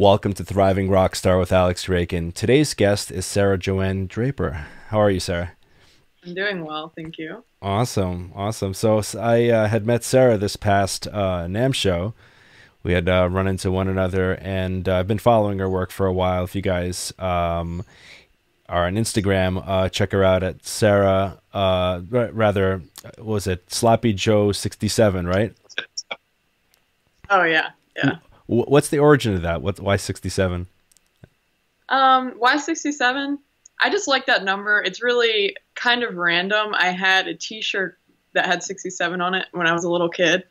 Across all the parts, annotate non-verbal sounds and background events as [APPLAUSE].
Welcome to Thriving Rockstar with Alex Raykin. Today's guest is Sarah Joanne Draper. How are you, Sarah? I'm doing well, thank you. Awesome, awesome. So I uh, had met Sarah this past uh, NAMM show. We had uh, run into one another, and uh, I've been following her work for a while. If you guys um, are on Instagram, uh, check her out at Sarah. Uh, rather, was it Sloppy Joe sixty seven? Right? Oh yeah, yeah. What's the origin of that? What why sixty seven? Um, why sixty seven? I just like that number. It's really kind of random. I had a T-shirt that had sixty seven on it when I was a little kid,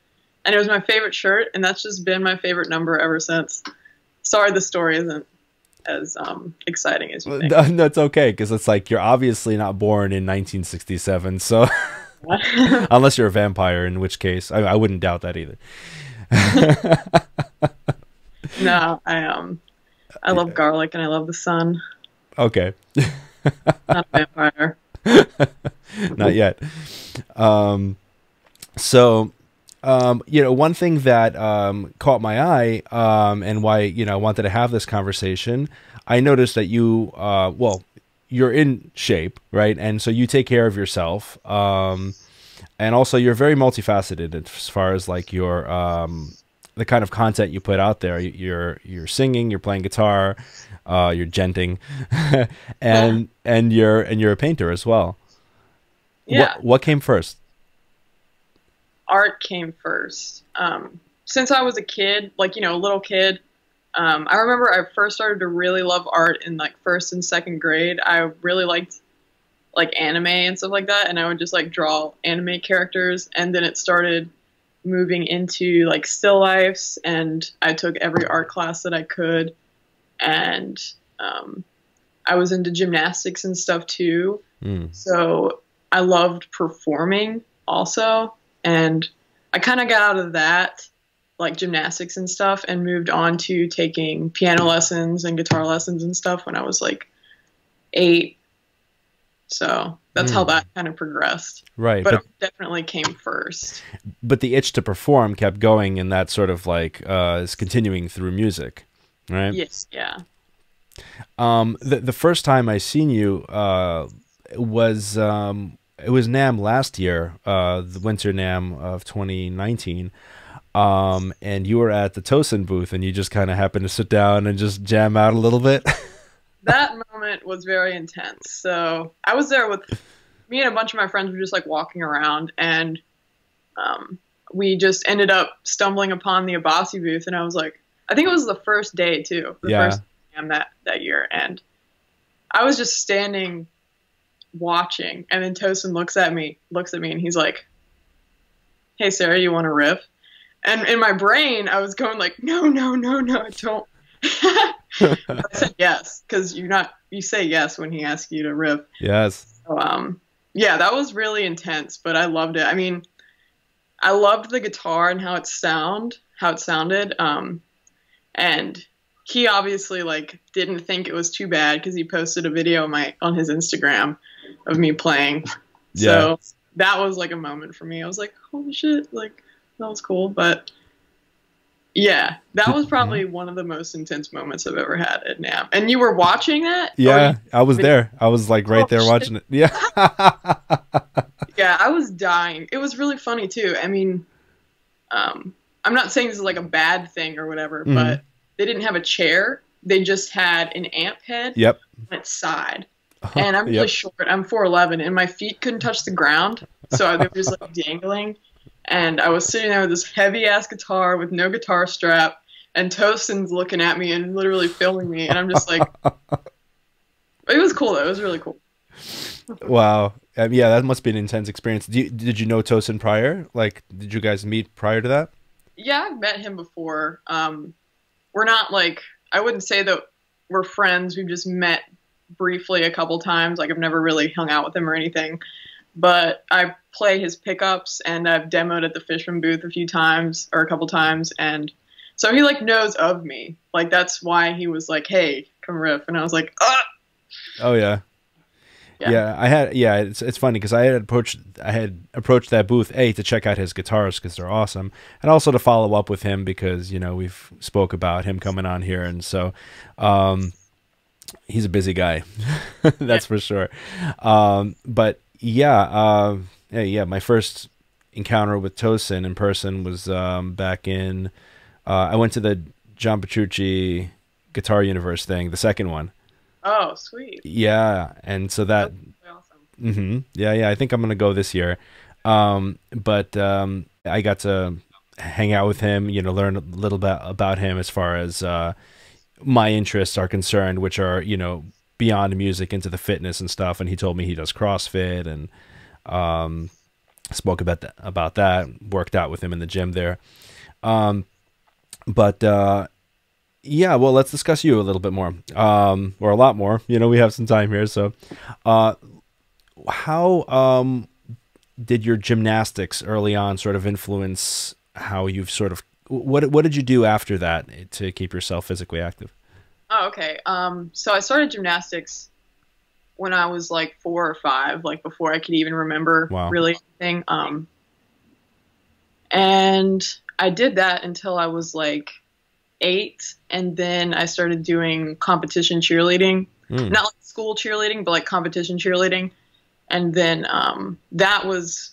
and it was my favorite shirt, and that's just been my favorite number ever since. Sorry, the story isn't as um, exciting as you think. That's [LAUGHS] okay because it's like you're obviously not born in 1967, so [LAUGHS] [LAUGHS] unless you're a vampire, in which case I, I wouldn't doubt that either. [LAUGHS] no, I um, I love garlic and I love the sun. Okay. [LAUGHS] not a vampire. [LAUGHS] not yet. Um, so, um, you know, one thing that um, caught my eye um, and why you know I wanted to have this conversation, I noticed that you, uh, well, you're in shape, right, and so you take care of yourself. Um, and also you're very multifaceted as far as like your um, the kind of content you put out there. You're you're singing, you're playing guitar, uh, you're djenting, [LAUGHS] and and you're and you're a painter as well. Yeah. What, what came first? Art came first. Um, since I was a kid, like you know, a little kid, um, I remember I first started to really love art in like first and second grade. I really liked like anime and stuff like that, and I would just like draw anime characters, and then it started moving into like still lifes, and I took every art class that I could, and um, I was into gymnastics and stuff too. Mm. So I loved performing also, and I kind of got out of that like gymnastics and stuff and moved on to taking piano lessons and guitar lessons and stuff when I was like eight so that's mm. how hmm. that kind of progressed. Right. But, but, it definitely came first. But the itch to perform kept going and that sort of like uh, is continuing through music, right? Yes, yeah. Um, the, the first time I seen you uh, was um, it was NAMM last year, uh, the Winter NAMM of 2019. Um, and you were at the Tosin booth and you just kind of happened to sit down and just jam out a little bit. [LAUGHS] that moment was very intense. So I was there with me and a bunch of my friends were just like walking around and um, we just ended up stumbling upon the Abasi booth and I was like, I think it was the first day too, the yeah. first time that that year, and I was just standing watching, and then Tosin looks at me, looks at me, and he's like, "Hey Sarah, you want to riff?" And in my brain, I was going like, "No, no, no, no, don't." [LAUGHS] I [LAUGHS] said yes because you're not you say yes when he asks you to riff. Yes. So, um, yeah, that was really intense, but I loved it. I mean, I loved the guitar and how it sound, how it sounded. Um, and he obviously like didn't think it was too bad because he posted a video on my on his Instagram of me playing. Yeah. So that was like a moment for me. I was like, holy shit, like that was cool. But yeah, that was probably one of the most intense moments I've ever had at NAMM. And you were watching that? Yeah, I was there. I was like right oh, there shit. watching it. Yeah. [LAUGHS] [LAUGHS] yeah, I was dying. It was really funny too. I mean, um, I'm not saying this is like a bad thing or whatever, mm-hmm. but they didn't have a chair. They just had an amp head yep. on its side. Uh-huh. And I'm really yep. short. I'm 4'11, and my feet couldn't touch the ground, so they were just like [LAUGHS] dangling and I was sitting there with this heavy ass guitar with no guitar strap, and Tosin's looking at me and literally filming me, and I'm just like, [LAUGHS] it was cool though. It was really cool. wow. Um, yeah, that must be an intense experience. Did you, did you know Tosin prior? Like, did you guys meet prior to that? Yeah, I've met him before. Um, we're not like I wouldn't say that we're friends. We've just met briefly a couple times. Like I've never really hung out with him or anything but I play his pickups and I've demoed at the Fishman booth a few times or a couple times and so he like knows of me. Like that's why he was like, "Hey, come riff." And I was like, "Ah." Oh yeah. Yeah. yeah. I had yeah. It's it's funny because I had approached I had approached that booth a to check out his guitars because they're awesome, and also to follow up with him because you know we've spoke about him coming on here, and so um, he's a busy guy, [LAUGHS] that's for sure. Um, but yeah, uh, yeah, yeah. My first encounter with Tosin in person was um, back in. Uh, I went to the John Petrucci Guitar Universe thing, the second one. Oh, sweet. Yeah, and so that. Awesome. Mm-hmm. Yeah, yeah. I think I'm gonna go this year. Um, but um, I got to hang out with him. You know, learn a little bit about him as far as uh, my interests are concerned, which are you know beyond music into the fitness and stuff. And he told me he does CrossFit and um, spoke about that, about that. Worked out with him in the gym there. Um, but uh, yeah, well, let's discuss you a little bit more, um, or a lot more. You know, we have some time here. So, uh, how um, did your gymnastics early on sort of influence how you've sort of what what did you do after that to keep yourself physically active? Oh, okay. Um, so I started gymnastics when I was like four or five, like before I could even remember wow. really anything. Um, and I did that until I was like eight, and then I started doing competition cheerleading. Mm. Not like school cheerleading, but like competition cheerleading. And then um, that was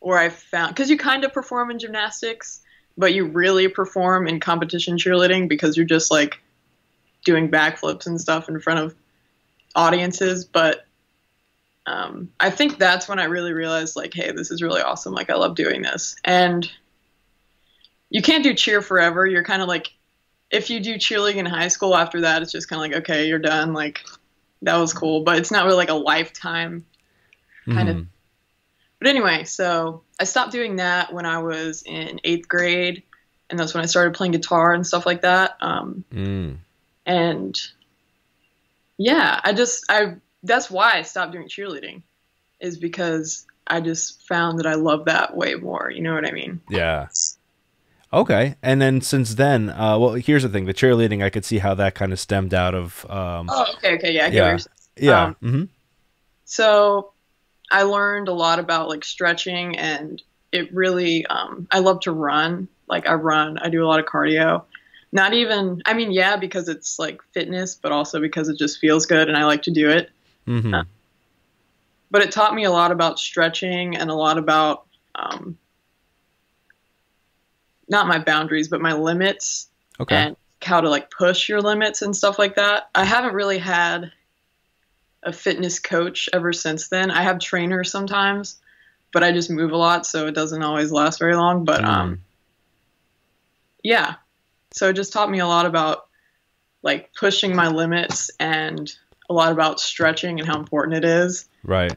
where I found because you kind of perform in gymnastics, but you really perform in competition cheerleading because you're just like doing backflips and stuff in front of audiences. But um, I think that's when I really realized, like, hey, this is really awesome. Like, I love doing this. And you can't do cheer forever. You're kind of like if you do cheerleading in high school after that, it's just kind of like, okay, you're done. Like, that was cool, but it's not really like a lifetime kind mm. of. But anyway, so I stopped doing that when I was in eighth grade, and that's when I started playing guitar and stuff like that. Um, mm. And yeah, I just I that's why I stopped doing cheerleading, is because I just found that I love that way more. You know what I mean? Yeah. Okay, and then since then, uh, well, here's the thing: the cheerleading, I could see how that kind of stemmed out of. Um, oh, okay, okay, yeah, yeah, yeah. Um, mm-hmm. So, I learned a lot about like stretching, and it really, um, I love to run. Like I run, I do a lot of cardio. Not even, I mean, yeah, because it's like fitness, but also because it just feels good, and I like to do it. Mm-hmm. Uh, but it taught me a lot about stretching and a lot about um, not my boundaries, but my limits. Okay. And how to like push your limits and stuff like that. I haven't really had a fitness coach ever since then. I have trainers sometimes, but I just move a lot, so it doesn't always last very long. But mm. um, yeah. So it just taught me a lot about like pushing my limits and a lot about stretching and how important it is. Right.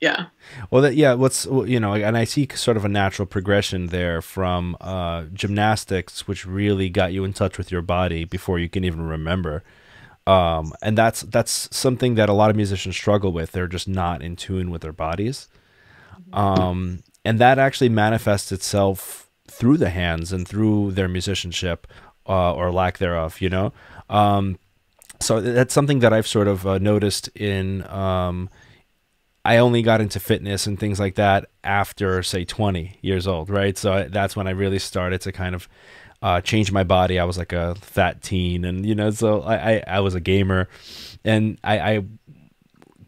Yeah. Well that yeah what's you know and i see sort of a natural progression there from uh, gymnastics which really got you in touch with your body before you can even remember. Um, and that's that's something that a lot of musicians struggle with. They're just not in tune with their bodies. Um, and that actually manifests itself through the hands and through their musicianship uh, or lack thereof you know um, so that's something that i've sort of uh, noticed in um, I only got into fitness and things like that after, say, 20 years old, right? So that's when I really started to kind of uh, change my body. I was like a fat teen, and you know, so I I, I was a gamer, and I, I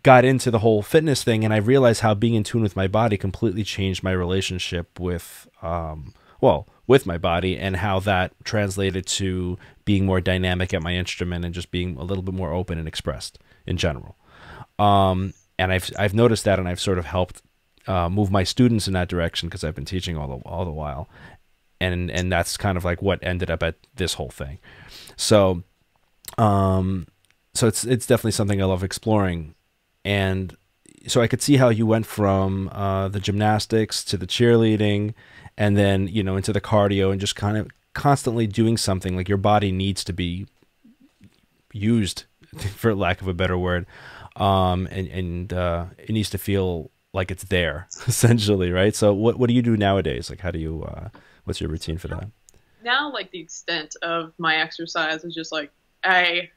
got into the whole fitness thing, and I realized how being in tune with my body completely changed my relationship with, um, well, with my body, and how that translated to being more dynamic at my instrument and just being a little bit more open and expressed in general. Um, and I've I've noticed that, and I've sort of helped uh, move my students in that direction because I've been teaching all the all the while, and and that's kind of like what ended up at this whole thing. So, um, so it's it's definitely something I love exploring, and so I could see how you went from uh, the gymnastics to the cheerleading, and then you know into the cardio, and just kind of constantly doing something like your body needs to be used, [LAUGHS] for lack of a better word um, and and uh, it needs to feel like it's there [LAUGHS] essentially, right? So what what do you do nowadays? Like, how do you uh, what's your routine for that? Now, like the extent of my exercise is just like I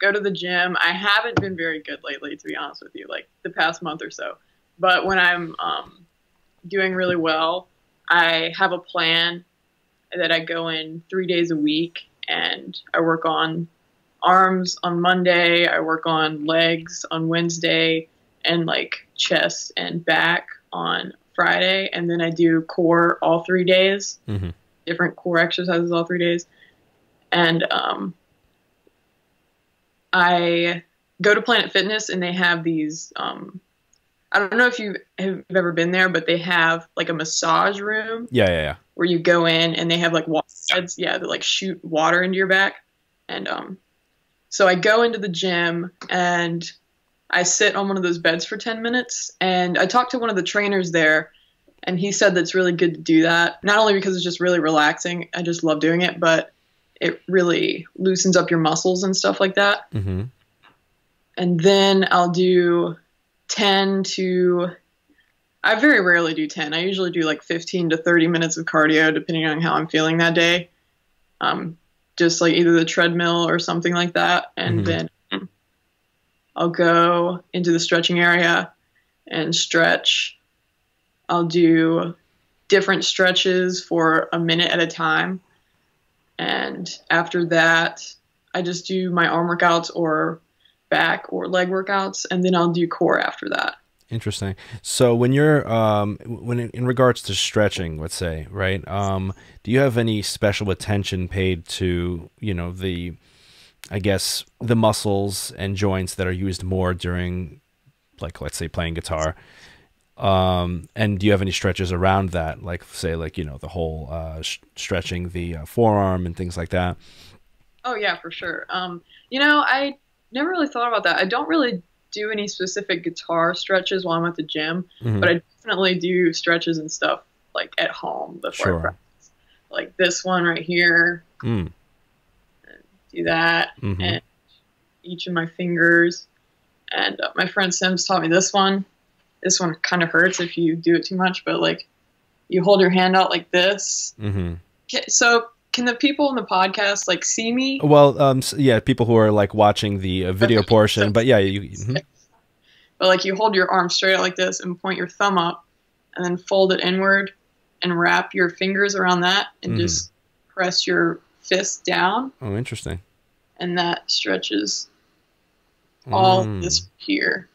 go to the gym. I haven't been very good lately, to be honest with you, like the past month or so. But when I'm um, doing really well, I have a plan that I go in three days a week and I work on arms on Monday, I work on legs on Wednesday, and like chest and back on Friday. And then I do core all three days, Mhm. different core exercises all three days. And um, I go to Planet Fitness and they have these. Um, I don't know if you have ever been there, but they have like a massage room Yeah, yeah, yeah. where you go in and they have like water beds, yeah, that like shoot water into your back. And um, so I go into the gym and I sit on one of those beds for 10 minutes. And I talked to one of the trainers there, and he said that's really good to do that. Not only because it's just really relaxing, I just love doing it, but it really loosens up your muscles and stuff like that Mm-hmm. and then I'll do 10 to I very rarely do 10. I usually do like 15 to 30 minutes of cardio depending on how I'm feeling that day. Um, just like either the treadmill or something like that and Mhm. then I'll go into the stretching area and stretch. I'll do different stretches for a minute at a time. And after that, I just do my arm workouts or back or leg workouts, and then I'll do core after that. Interesting. So when you're um when in, regards to stretching, let's say, right? Um do you have any special attention paid to, you know, the I guess the muscles and joints that are used more during like let's say playing guitar? Um and do you have any stretches around that like say like, you know, the whole uh sh- stretching the uh, forearm and things like that? Oh yeah, for sure. Um, you know, I never really thought about that. I don't really do any specific guitar stretches while I'm at the gym, Mhm. but I definitely do stretches and stuff like at home before Sure. I practice. Like this one right here, Mm, do that, mhm. and each of my fingers. And uh, my friend Sims taught me this one. This one kind of hurts if you do it too much, but like you hold your hand out like this. Mhm. Okay, So can the people in the podcast like see me? Well, um yeah, people who are like watching the uh, video portion, but yeah, you mhm. But like you hold your arm straight out like this and point your thumb up and then fold it inward and wrap your fingers around that and Mhm. just press your fist down Oh, interesting. and that stretches all Mm. this here.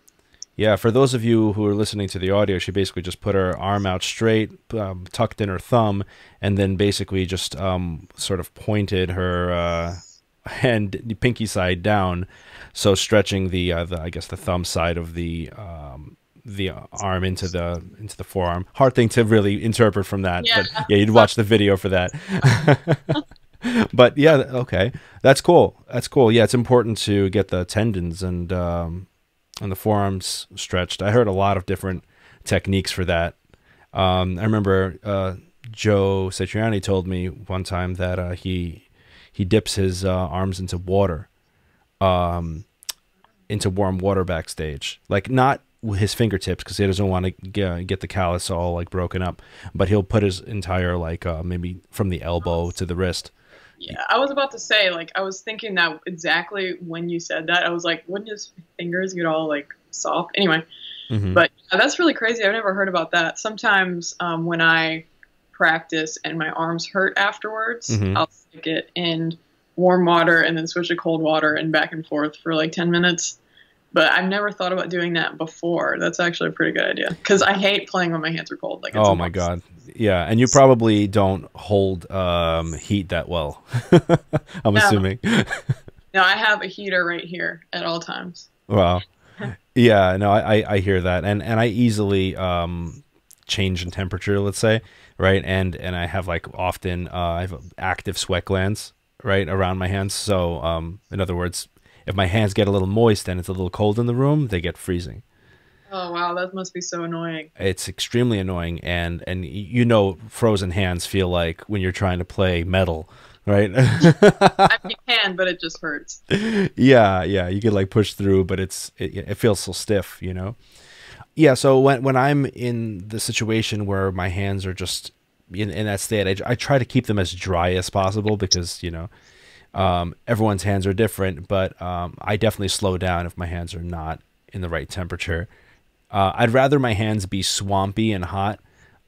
Yeah, for those of you who are listening to the audio, she basically just put her arm out straight, um, tucked in her thumb, and then basically just um, sort of pointed her uh, [LAUGHS] hand, the pinky side down, so stretching the, uh, the I guess the thumb side of the um, the arm into the into the forearm. Hard thing to really interpret from that, Yeah. but yeah, you'd watch the video for that. [LAUGHS] but yeah, okay, that's cool. That's cool. Yeah, it's important to get the tendons and um, and the forearms stretched. I heard a lot of different techniques for that. Um, I remember uh, Joe Satriani told me one time that uh, he he dips his uh, arms into water, um, into warm water backstage, like not with his fingertips because he doesn't want to get, get the callus all like broken up, but he'll put his entire like uh, maybe from the elbow to the wrist. Yeah, I was about to say, like, I was thinking that exactly when you said that. I was like, wouldn't his fingers get all, like, soft? Anyway, Mhm. but yeah, that's really crazy. I've never heard about that. Sometimes um, when I practice and my arms hurt afterwards, Mhm. I'll stick it in warm water and then switch to cold water and back and forth for like 10 minutes. But I've never thought about doing that before. That's actually a pretty good idea because I hate playing when my hands are cold. Like, it's Oh my god. Yeah, and you probably don't hold um, heat that well. [LAUGHS] I'm No. assuming. No, I have a heater right here at all times. Wow. [LAUGHS] Yeah, no, I, I, I hear that, and and I easily um, change in temperature. Let's say, right, and and I have like often uh, I have active sweat glands right around my hands. So, um, in other words, if my hands get a little moist and it's a little cold in the room, they get freezing. Oh wow, that must be so annoying. It's extremely annoying, and and you know, frozen hands feel like when you're trying to play metal, right? [LAUGHS] I mean, you can, but it just hurts. yeah, yeah, you could like push through, but it's it, it feels so stiff, you know. Yeah, so when when I'm in the situation where my hands are just in, in that state, I, I try to keep them as dry as possible because you know Um, everyone's hands are different, but um, I definitely slow down if my hands are not in the right temperature. Uh, I'd rather my hands be swampy and hot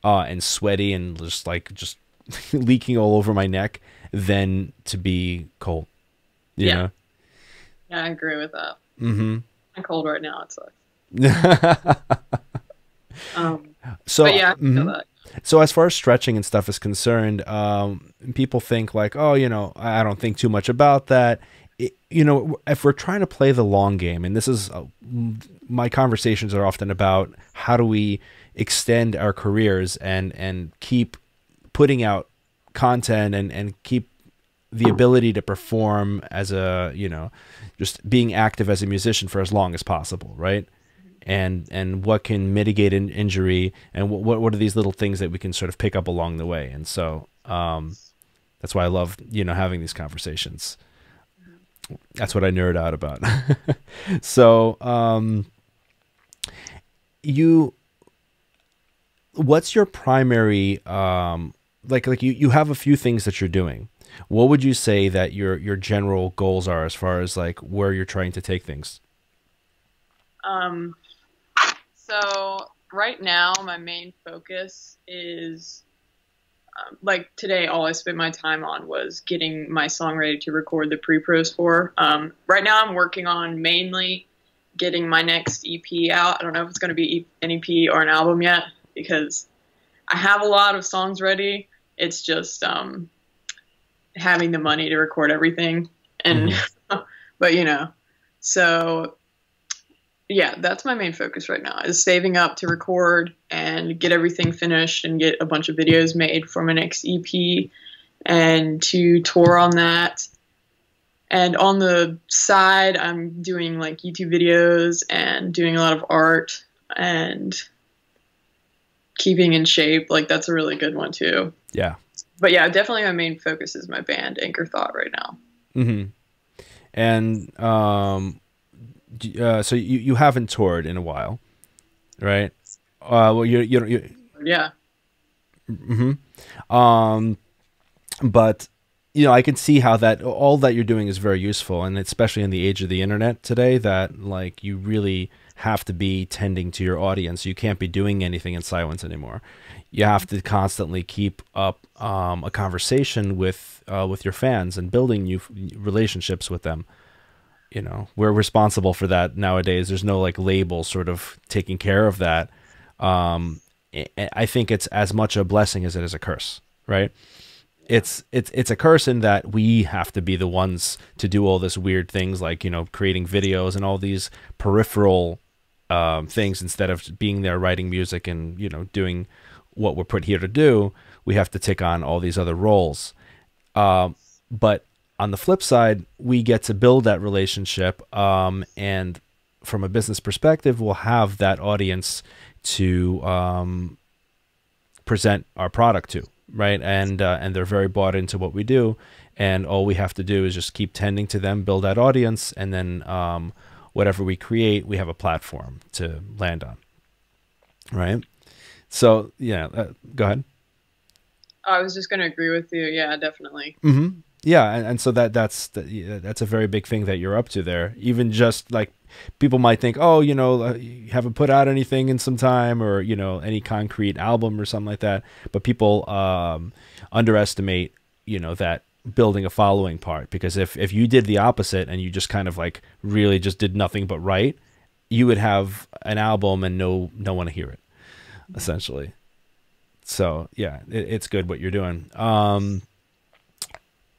uh, and sweaty and just like just [LAUGHS] leaking all over my neck than to be cold. You Yeah. know? Yeah, I agree with that. Mm-hmm. I'm cold right now. It sucks. [LAUGHS] Um, so but yeah, mhm. that. So as far as stretching and stuff is concerned, um, people think like, oh, you know, I don't think too much about that. It, you know, if we're trying to play the long game, and this is uh, my conversations are often about how do we extend our careers and and keep putting out content and and keep the ability to perform as a you know just being active as a musician for as long as possible right and and what can mitigate an injury and what what are these little things that we can sort of pick up along the way. And so um that's why I love you know having these conversations. That's what I nerd out about. [LAUGHS] So um you what's your primary um like like you you have a few things that you're doing. What would you say that your your general goals are as far as like where you're trying to take things? Um, so right now, my main focus is um, like today. All I spent my time on was getting my song ready to record the pre-pros for. Um, right now, I'm working on mainly getting my next EP out. I don't know if it's going to be an EP or an album yet because I have a lot of songs ready. It's just um, having the money to record everything, and [LAUGHS] but you know, so yeah, that's my main focus right now is saving up to record and get everything finished and get a bunch of videos made for my next EP and to tour on that. And on the side, I'm doing like YouTube videos and doing a lot of art and keeping in shape. Like that's a really good one too. yeah But yeah, definitely my main focus is my band Anchor Thought right now. Mm-hmm. And um, uh, so you, you haven't toured in a while, right? Uh, well, you you you. Yeah. Mm-hmm. Um, but you know, I can see how that all that you're doing is very useful, and especially in the age of the internet today, that like you really have to be tending to your audience. You can't be doing anything in silence anymore. You have to constantly keep up um, a conversation with uh, with your fans and building new f- relationships with them. You know, we're responsible for that nowadays. There's no like label sort of taking care of that. Um, I- think it's as much a blessing as it is a curse, right? It's it's it's a curse in that we have to be the ones to do all this weird things like you know creating videos and all these peripheral um, things instead of being there writing music and you know doing what we're put here to do. We have to take on all these other roles. Um, but on the flip side, we get to build that relationship, um, and from a business perspective, we'll have that audience to um, present our product to, right? And uh, and they're very bought into what we do, and all we have to do is just keep tending to them, build that audience, and then um, whatever we create, we have a platform to land on, right? So yeah, uh, go ahead. I was just going to agree with you. Yeah, definitely. Mm-hmm. Yeah, and, and so that that's the, that's a very big thing that you're up to there. Even just like people might think, oh, you know, uh, you haven't put out anything in some time, or you know, any concrete album or something like that. But people um, underestimate, you know, that building a following part because if if you did the opposite and you just kind of like really just did nothing but write, you would have an album and no no one to hear it, essentially. So yeah, it, it's good what you're doing. Um,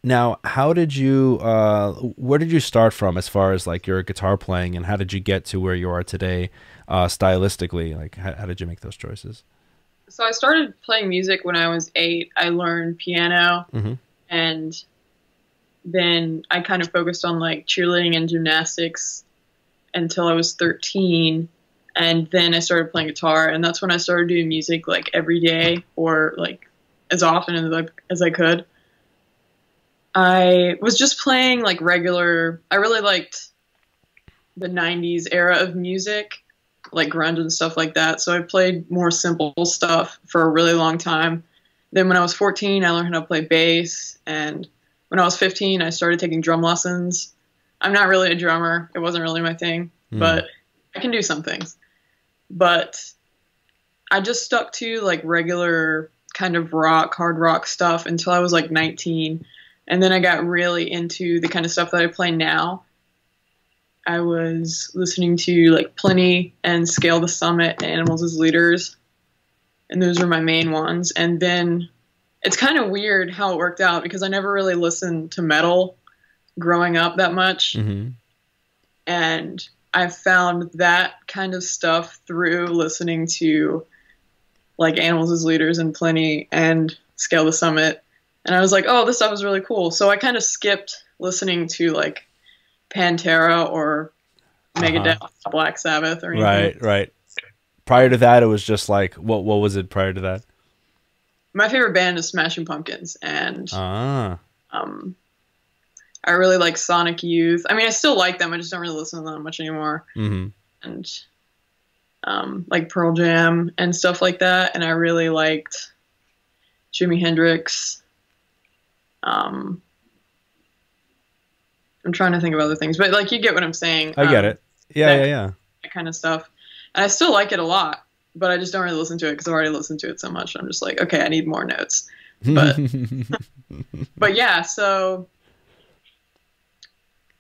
now, how did you? Uh, where did you start from as far as like your guitar playing, and how did you get to where you are today, uh, stylistically? Like, how, how did you make those choices? So I started playing music when I was eight. I learned piano, Mhm. and then I kind of focused on like cheerleading and gymnastics until I was 13. And then I started playing guitar, and that's when I started doing music like every day or like as often as I, as I could. I was just playing like regular, I really liked the 90s era of music like grunge and stuff like that. So I played more simple stuff for a really long time. Then when I was 14, I learned how to play bass, and when I was 15, I started taking drum lessons. I'm not really a drummer. It wasn't really my thing, Mm. but I can do some things. But I just stuck to like regular kind of rock, hard rock stuff until I was like 19. And then I got really into the kind of stuff that I play now. I was listening to like Plini and Scale the Summit and Animals as Leaders. And those were my main ones. And then it's kind of weird how it worked out because I never really listened to metal growing up that much. hmm And I found that kind of stuff through listening to like Animals as Leaders and Plini and Scale the Summit. And I was like, oh, this stuff is really cool. So I kind of skipped listening to like Pantera or Megadeth, Black Sabbath, or anything. Right, right. Prior to that, it was just like what? What was it prior to that? My favorite band is Smashing Pumpkins, and Ah, um, I really like Sonic Youth. I mean, I still like them. I just don't really listen to them much anymore. hmm and um, like Pearl Jam and stuff like that. And I really liked Jimi Hendrix. Um, I'm trying to think of other things, but like you get what I'm saying. I get um, it. Yeah, that- yeah, yeah. That kind of stuff. And I still like it a lot, but I just don't really listen to it because I've already listened to it so much. I'm just like, okay, I need more notes. But- [LAUGHS] but yeah, so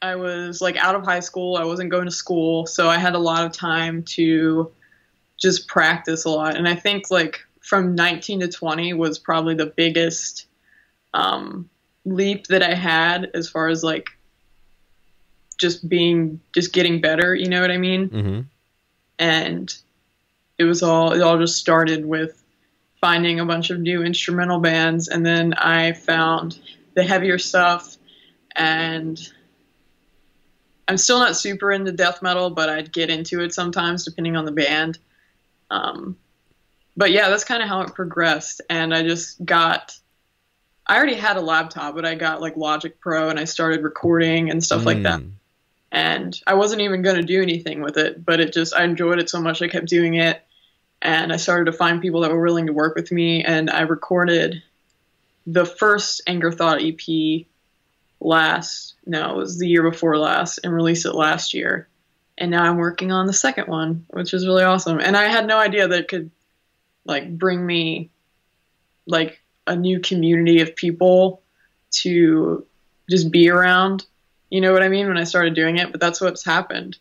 I was like out of high school. I wasn't going to school, so I had a lot of time to just practice a lot. And I think like from 19 to 20 was probably the biggest um, leap that I had as far as like just being just getting better. You know what I mean? hmm and it was all it all just started with finding a bunch of new instrumental bands and then I found the heavier stuff and I'm still not super into death metal but I'd get into it sometimes depending on the band um, but yeah that's kind of how it progressed and I just got I already had a laptop but I got like Logic Pro and I started recording and stuff like that. Mm. and I wasn't even going to do anything with it, but it just I enjoyed it so much I kept doing it, and I started to find people that were willing to work with me, and I recorded the first Anchor Thought EP last no it was the year before last and released it last year, and now I'm working on the second one, which is really awesome, and I had no idea that it could like bring me like a new community of people to just be around you know what I mean? When I started doing it, but that's what's happened.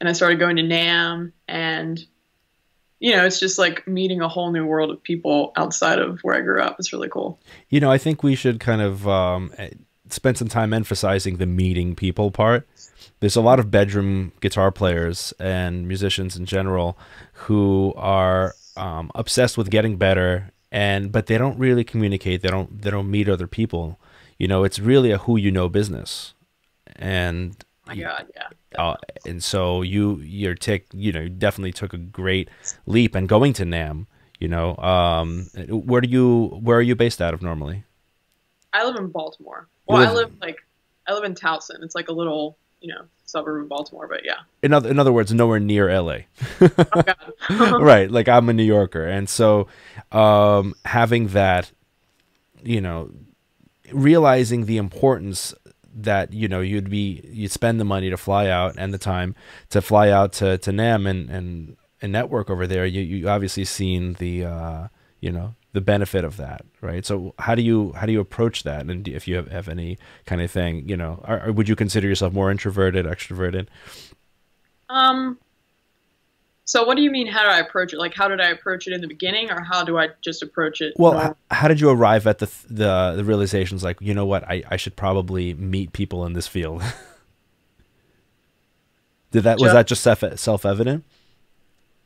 And I started going to NAMM, and you know, it's just like meeting a whole new world of people outside of where I grew up. It's really cool. You know, I think we should kind of um, spend some time emphasizing the meeting people part. There's a lot of bedroom guitar players and musicians in general who are um, obsessed with getting better, and but they don't really communicate. They don't they don't meet other people. You know, it's really a who you know business, and Oh my God, yeah. uh, and so you your tick you know you definitely took a great leap and going to NAMM. You know, um, where do you where are you based out of normally? I live in Baltimore. Well, I live- live like I live in Towson. It's like a little, you know, suburb of Baltimore. But yeah. In other in other words, nowhere near LA. Oh [LAUGHS] right, like I'm a New Yorker, and so um, having that, you know, realizing the importance that you know you'd be you'd spend the money to fly out and the time to fly out to to NAMM and and and network over there. You you obviously seen the uh, you know the benefit of that, right? So how do you how do you approach that? And if you have, have any kind of thing, you know, or, or would you consider yourself more introverted, extroverted? um. So what do you mean? How do I approach it? Like, how did I approach it in the beginning, or how do I just approach it? Well, normal? h- how did you arrive at the the the realizations? Like, you know what, I, I should probably meet people in this field. [LAUGHS] Did that was that just self self evident?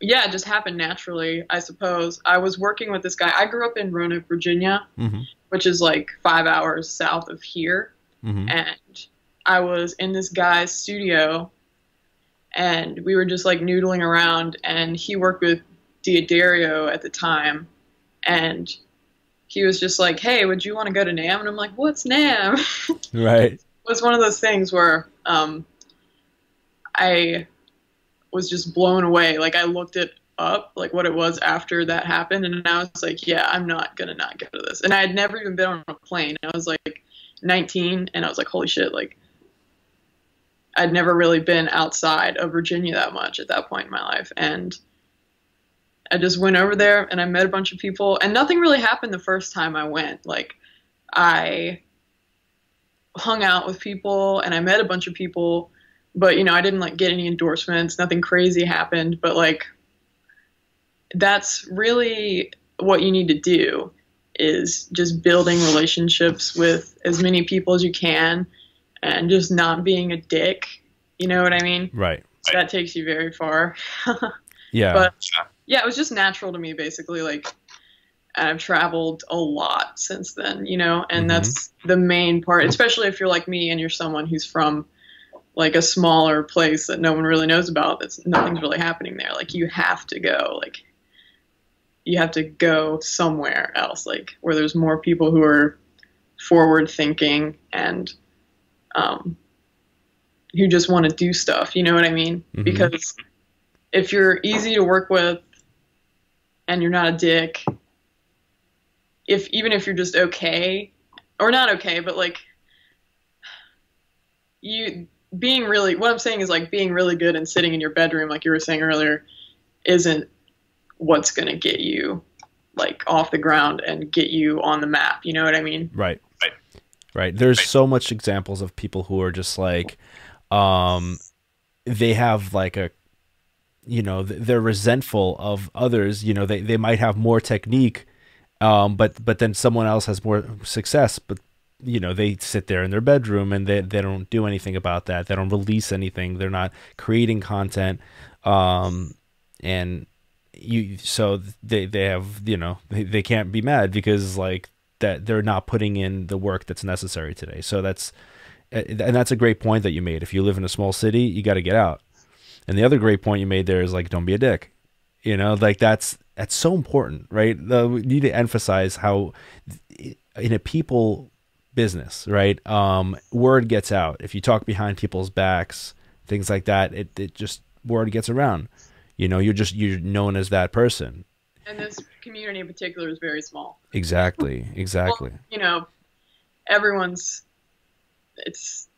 Yeah, it just happened naturally, I suppose. I was working with this guy. I grew up in Roanoke, Virginia, Mm-hmm. which is like five hours south of here. Mm-hmm. And I was in this guy's studio and we were just like noodling around. And he worked with D'Addario at the time. And he was just like, hey, would you want to go to NAMM? And I'm like, what's NAMM? [LAUGHS] Right. it was one of those things where um, I was just blown away. Like I looked it up, like what it was after that happened, and I was like, yeah, I'm not gonna not go to this. And I had never even been on a plane. I was like 19 and I was like, holy shit, like I'd never really been outside of Virginia that much at that point in my life. And I just went over there and I met a bunch of people and nothing really happened the first time I went. Like I hung out with people and I met a bunch of people, but you know, I didn't like get any endorsements, nothing crazy happened, but like that's really what you need to do is just building relationships with as many people as you can and just not being a dick. You know what I mean? Right. So that takes you very far. [LAUGHS] yeah. But yeah, it was just natural to me basically like I've traveled a lot since then, you know, and mm-hmm. that's the main part, especially if you're like me and you're someone who's from like a smaller place that no one really knows about. That's nothing's really happening there. Like you have to go. Like you have to go somewhere else, like where there's more people who are forward thinking and um, who just want to do stuff. You know what I mean? Mm-hmm. Because if you're easy to work with and you're not a dick, if even if you're just okay or not okay, but like you being really what I'm saying is like being really good and sitting in your bedroom, like you were saying earlier, isn't what's going to get you like off the ground and get you on the map. You know what I mean? Right. Right. Right. There's right. so much examples of people who are just like, um, they have like a, you know, they're resentful of others. You know, they they might have more technique, um, but but then someone else has more success, but you know they sit there in their bedroom and they, they don't do anything about that. They don't release anything. They're not creating content. Um, and you so they they have you know they, they can't be mad because like that they're not putting in the work that's necessary today. So that's and that's a great point that you made. If you live in a small city you got to get out. And the other great point you made there is like don't be a dick. You know like that's that's so important right? The, we need to emphasize how in a people business right? Um word gets out. If you talk behind people's backs things like that it, it just word gets around. You know you're just you're known as that person. And this community in particular is very small. Exactly exactly. well, you know everyone's it's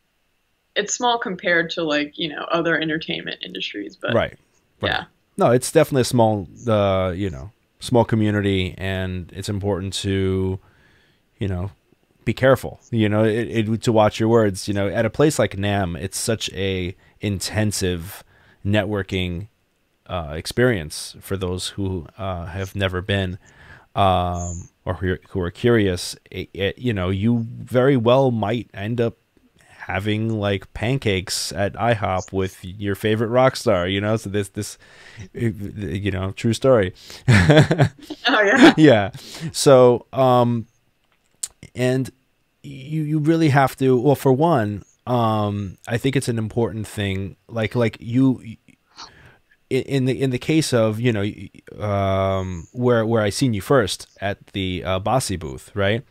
it's small compared to like you know other entertainment industries but right, right. yeah. No it's definitely a small uh you know small community and it's important to you know be careful you know it, it, to watch your words you know at a place like NAMM, it's such a intensive networking uh, experience for those who uh, have never been um, or who are, who are curious. It, it, you know, you very well might end up having like pancakes at IHOP with your favorite rock star. You know, so this this you know true story. [LAUGHS] oh yeah. yeah. So um, and you you really have to well for one um i think it's an important thing like like you in the in the case of you know um, where where I seen you first at the uh, Abasi booth, right?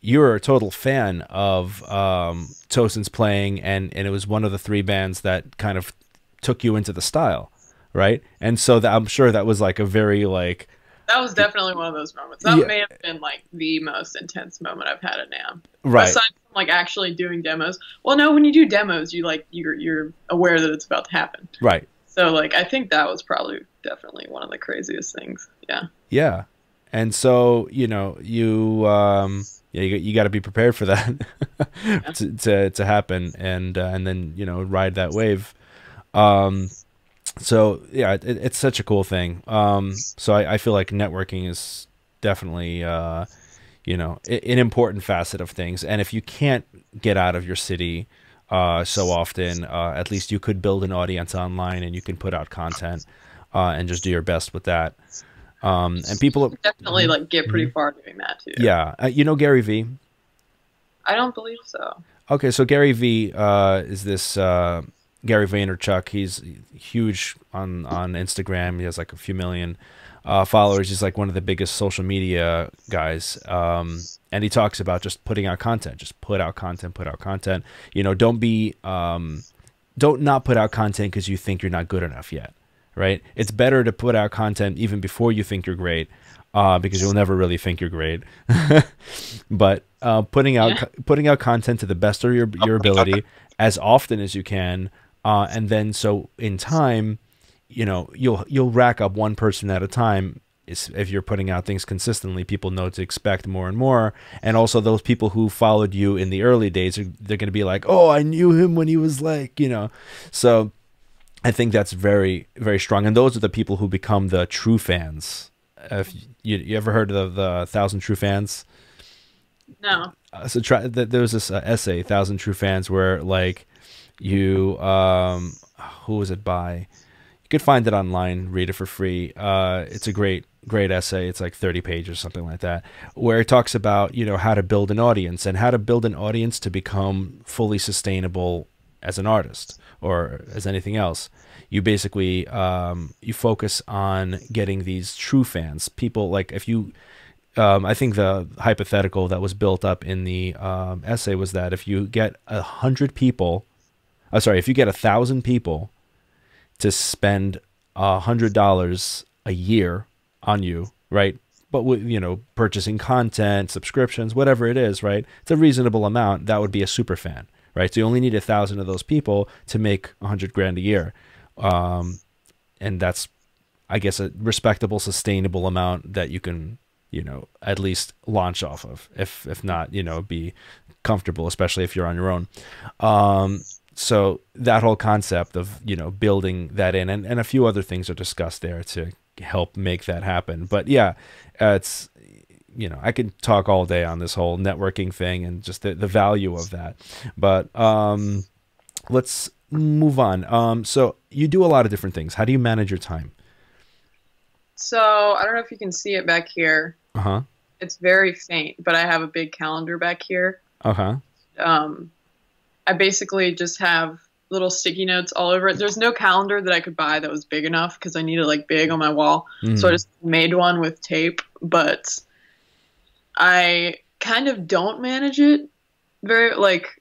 You're a total fan of um, Tosin's playing, and and it was one of the three bands that kind of took you into the style, right? And so that, I'm sure that was like a very like that was definitely one of those moments. That yeah. may have been like the most intense moment I've had at NAMM. Right. Aside from like actually doing demos. Well, no, when you do demos, you like you're you're aware that it's about to happen. Right. So like I think that was probably definitely one of the craziest things. Yeah. Yeah. And so, you know, you um yeah, you, you got to be prepared for that [LAUGHS] yeah. to, to, to happen and uh, and then, you know, ride that wave. Um so yeah, it, it's such a cool thing. Um so I, I feel like networking is definitely uh you know, an important facet of things. And if you can't get out of your city, uh, so often, uh, at least you could build an audience online and you can put out content uh, and just do your best with that. Um, and people definitely like get pretty mm-hmm. far doing that too. Yeah, uh, you know Gary Vee. I don't believe so. Okay, so Gary Vee uh, is this uh, Gary Vaynerchuk. He's huge on on Instagram. He has like a few million uh, followers. He's like one of the biggest social media guys. Um, and he talks about just putting out content, just put out content, put out content. You know, don't be, um, don't not put out content because you think you're not good enough yet. right? It's better to put out content even before you think you're great, uh, because you'll never really think you're great. [LAUGHS] but uh, putting out Yeah. putting out content to the best of your your [LAUGHS] ability as often as you can, uh, and then so in time, you know you'll you'll rack up one person at a time. If you're putting out things consistently, people know to expect more and more. And also, those people who followed you in the early days, are, they're going to be like, "Oh, I knew him when he was like," you know. So, I think that's very, very strong. And those are the people who become the true fans. If you, you ever heard of the, the thousand true fans? No. uh, so try th- there was this uh, essay thousand true fans where like you um who was it by? You could find it online read it for free. Uh it's a great great essay. It's like 30 pages or something like that where it talks about you know how to build an audience and how to build an audience to become fully sustainable as an artist or as anything else. You basically um, you focus on getting these true fans people like if you um, I think the hypothetical that was built up in the um, essay was that if you get a hundred people, uh, sorry, if you get a thousand people to spend a hundred dollars a year on you, right? But with you know purchasing content, subscriptions, whatever it is, right? It's a reasonable amount. That would be a super fan, right? So you only need a thousand of those people to make a hundred grand a year, um, and that's, I guess, a respectable, sustainable amount that you can you know at least launch off of if if not you know be comfortable especially if you're on your own um so that whole concept of you know building that in and, and a few other things are discussed there to help make that happen. But yeah uh, it's you know i could talk all day on this whole networking thing and just the, the value of that. But um let's move on. Um so you do a lot of different things. How do you manage your time? So I don't know if you can see it back here. uh-huh. It's very faint, but I have a big calendar back here. uh-huh. Um, I basically just have little sticky notes all over it. There's no calendar that I could buy that was big enough because I need it like big on my wall. So I just made one with tape, but I kind of don't manage it very like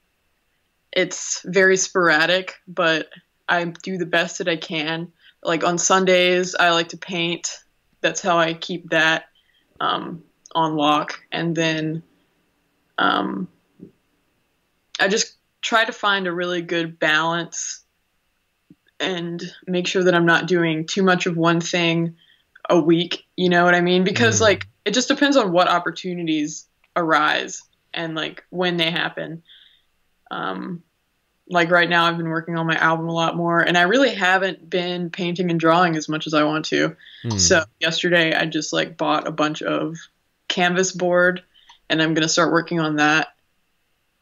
it's very sporadic, but I do the best that I can. Like on Sundays, I like to paint. That's how I keep that um, on lock. And then um, I just try to find a really good balance and make sure that I'm not doing too much of one thing a week. You know what I mean? Because Mm. like it just depends on what opportunities arise and like when they happen. Um, like right now, I've been working on my album a lot more, and I really haven't been painting and drawing as much as I want to. Hmm. So yesterday, I just like bought a bunch of canvas board, and I'm gonna start working on that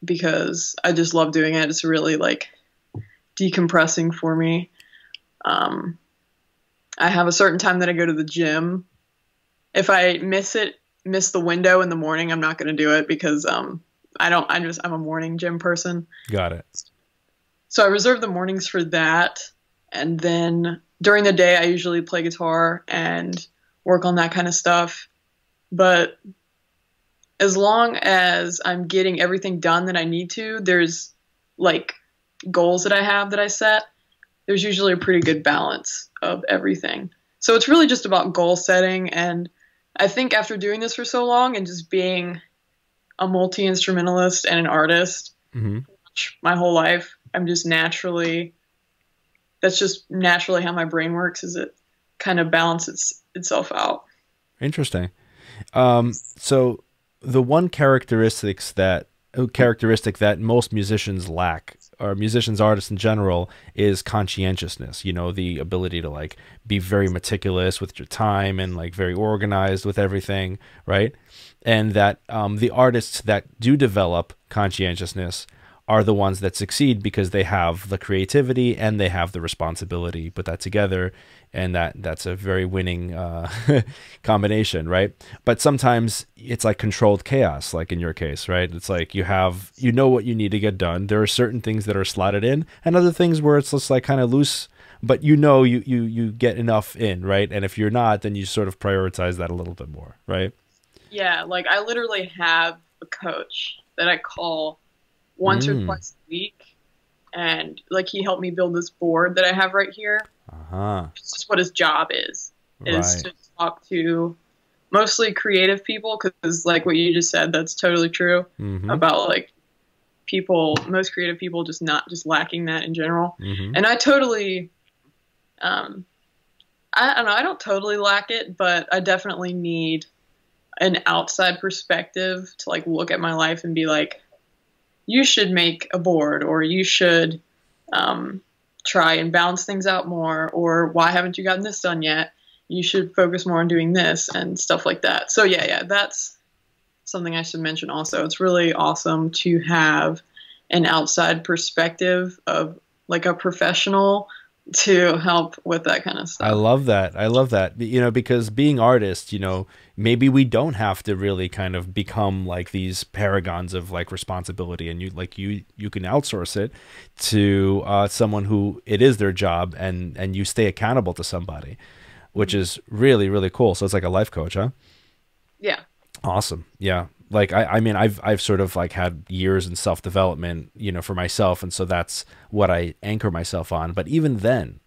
because I just love doing it. It's really like decompressing for me. Um, I have a certain time that I go to the gym. If I miss it, miss the window in the morning, I'm not gonna do it because um, I don't. I just I'm a morning gym person. got it So I reserve the mornings for that. And then during the day, I usually play guitar and work on that kind of stuff. But as long as I'm getting everything done that I need to, there's like goals that I have that I set. There's usually a pretty good balance of everything. So it's really just about goal setting. And I think after doing this for so long and just being a multi instrumentalist and an artist, hmm my whole life. I'm just naturally that's just naturally how my brain works is it kind of balances itself out. Interesting. Um, so the one characteristics that uh, characteristic that most musicians lack, or musicians, artists in general, is conscientiousness. You know, the ability to like be very meticulous with your time and like very organized with everything, right? And that um, the artists that do develop conscientiousness are the ones that succeed because they have the creativity and they have the responsibility. Put that together and that that's a very winning uh, [LAUGHS] combination right? But sometimes it's like controlled chaos like in your case right? It's like you have you know what you need to get done. There are certain things that are slotted in and other things where it's just like kind of loose but you know you you you get enough in right? And if you're not then you sort of prioritize that a little bit more right? Yeah, like I literally have a coach that I call once Mm. or twice a week and like he helped me build this board that I have right here Uh-huh. It's just what his job is. Is Right. to talk to mostly creative people because, like what you just said, that's totally true Mhm. about like people. Most creative people just not just lacking that in general. Mhm. and I totally, um, I don't know, I don't totally lack it, but I definitely need an outside perspective to like look at my life and be like, you should make a board, or you should um, try and balance things out more, or why haven't you gotten this done yet? You should focus more on doing this and stuff like that. So yeah, yeah, that's something I should mention also. It's really awesome to have an outside perspective of like a professional to help with that kind of stuff. I love that. I love that. You know, because being artists, you know, maybe we don't have to really kind of become like these paragons of like responsibility and you like you you can outsource it to uh someone who it is their job and and you stay accountable to somebody, which is really really cool. So it's like a life coach, huh? yeah. Awesome. Yeah. Like I, I mean I've I've sort of like had years in self development, you know, for myself and so that's what I anchor myself on. But even then,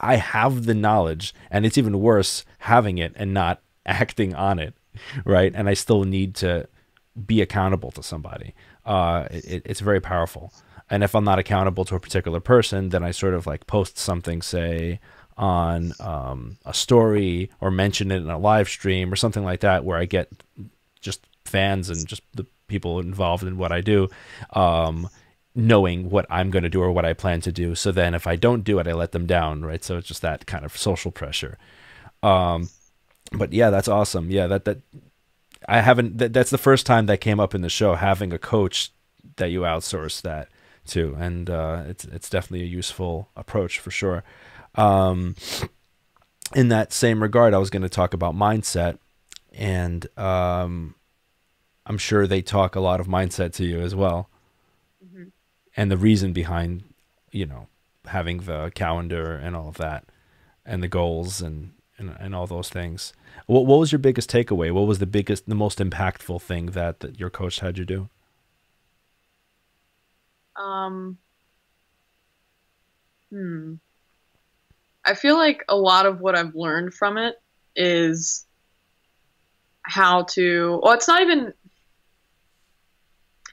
I have the knowledge and it's even worse having it and not acting on it. Right. And I still need to be accountable to somebody. Uh it, it's very powerful. And if I'm not accountable to a particular person, then I sort of like post something, say, on um, a story or mention it in a live stream or something like that, where I get just fans and just the people involved in what I do, um, knowing what I'm going to do or what I plan to do. So then if I don't do it, I let them down, right? So it's just that kind of social pressure. Um, but yeah, that's awesome. Yeah, that that I haven't. That, that's the first time that came up in the show having a coach that you outsource that to, and uh, it's it's definitely a useful approach for sure. Um, in that same regard, I was going to talk about mindset, and um, I'm sure they talk a lot of mindset to you as well, Mhm. and the reason behind, you know, having the calendar and all of that, and the goals and and, and all those things. What what was your biggest takeaway? What was the biggest, the most impactful thing that, that your coach had you do? Um, hmm. I feel like a lot of what I've learned from it is how to, well, it's not even,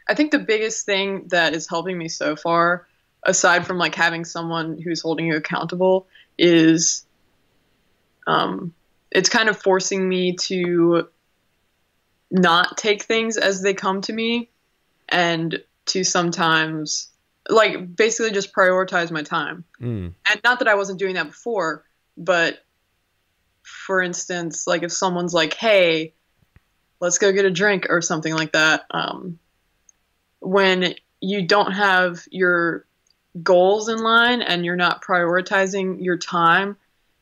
I think the biggest thing that is helping me so far, aside from like having someone who's holding you accountable, is um, it's kind of forcing me to not take things as they come to me and to sometimes like basically just prioritize my time. Mm, and not that i wasn't doing that before but for instance like if someone's like hey let's go get a drink or something like that um, when you don't have your goals in line and you're not prioritizing your time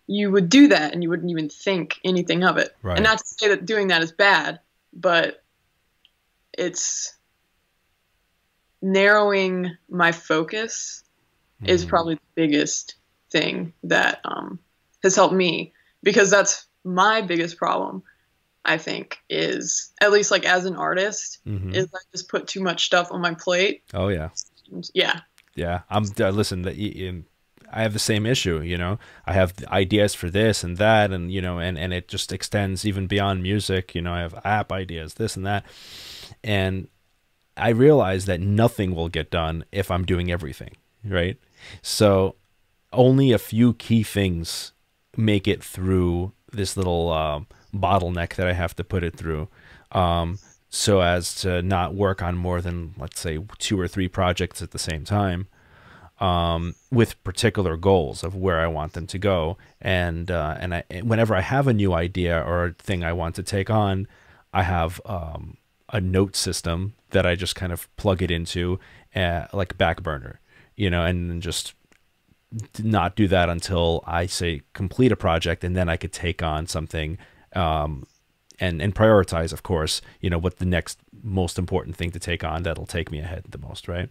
you would do that and you wouldn't even think anything of it Right. and not to say that doing that is bad but it's narrowing my focus is mm, probably the biggest thing that um, has helped me because that's my biggest problem i think is at least like as an artist mhm. is i just put too much stuff on my plate Oh yeah. Yeah Yeah, I'm. Uh, listen, that y- y- I have the same issue. You know, I have ideas for this and that, and you know, and and it just extends even beyond music. You know, I have app ideas, this and that, and I realize that nothing will get done if I'm doing everything. Right. So, only a few key things make it through this little um, bottleneck that I have to put it through. Um, so as to not work on more than let's say two or three projects at the same time um, with particular goals of where I want them to go. And uh, and I whenever I have a new idea or a thing I want to take on I have um, a note system that I just kind of plug it into uh, like back burner you know and just not do that until I say complete a project and then I could take on something um, and and prioritize of course you know what the next most important thing to take on that'll take me ahead the most right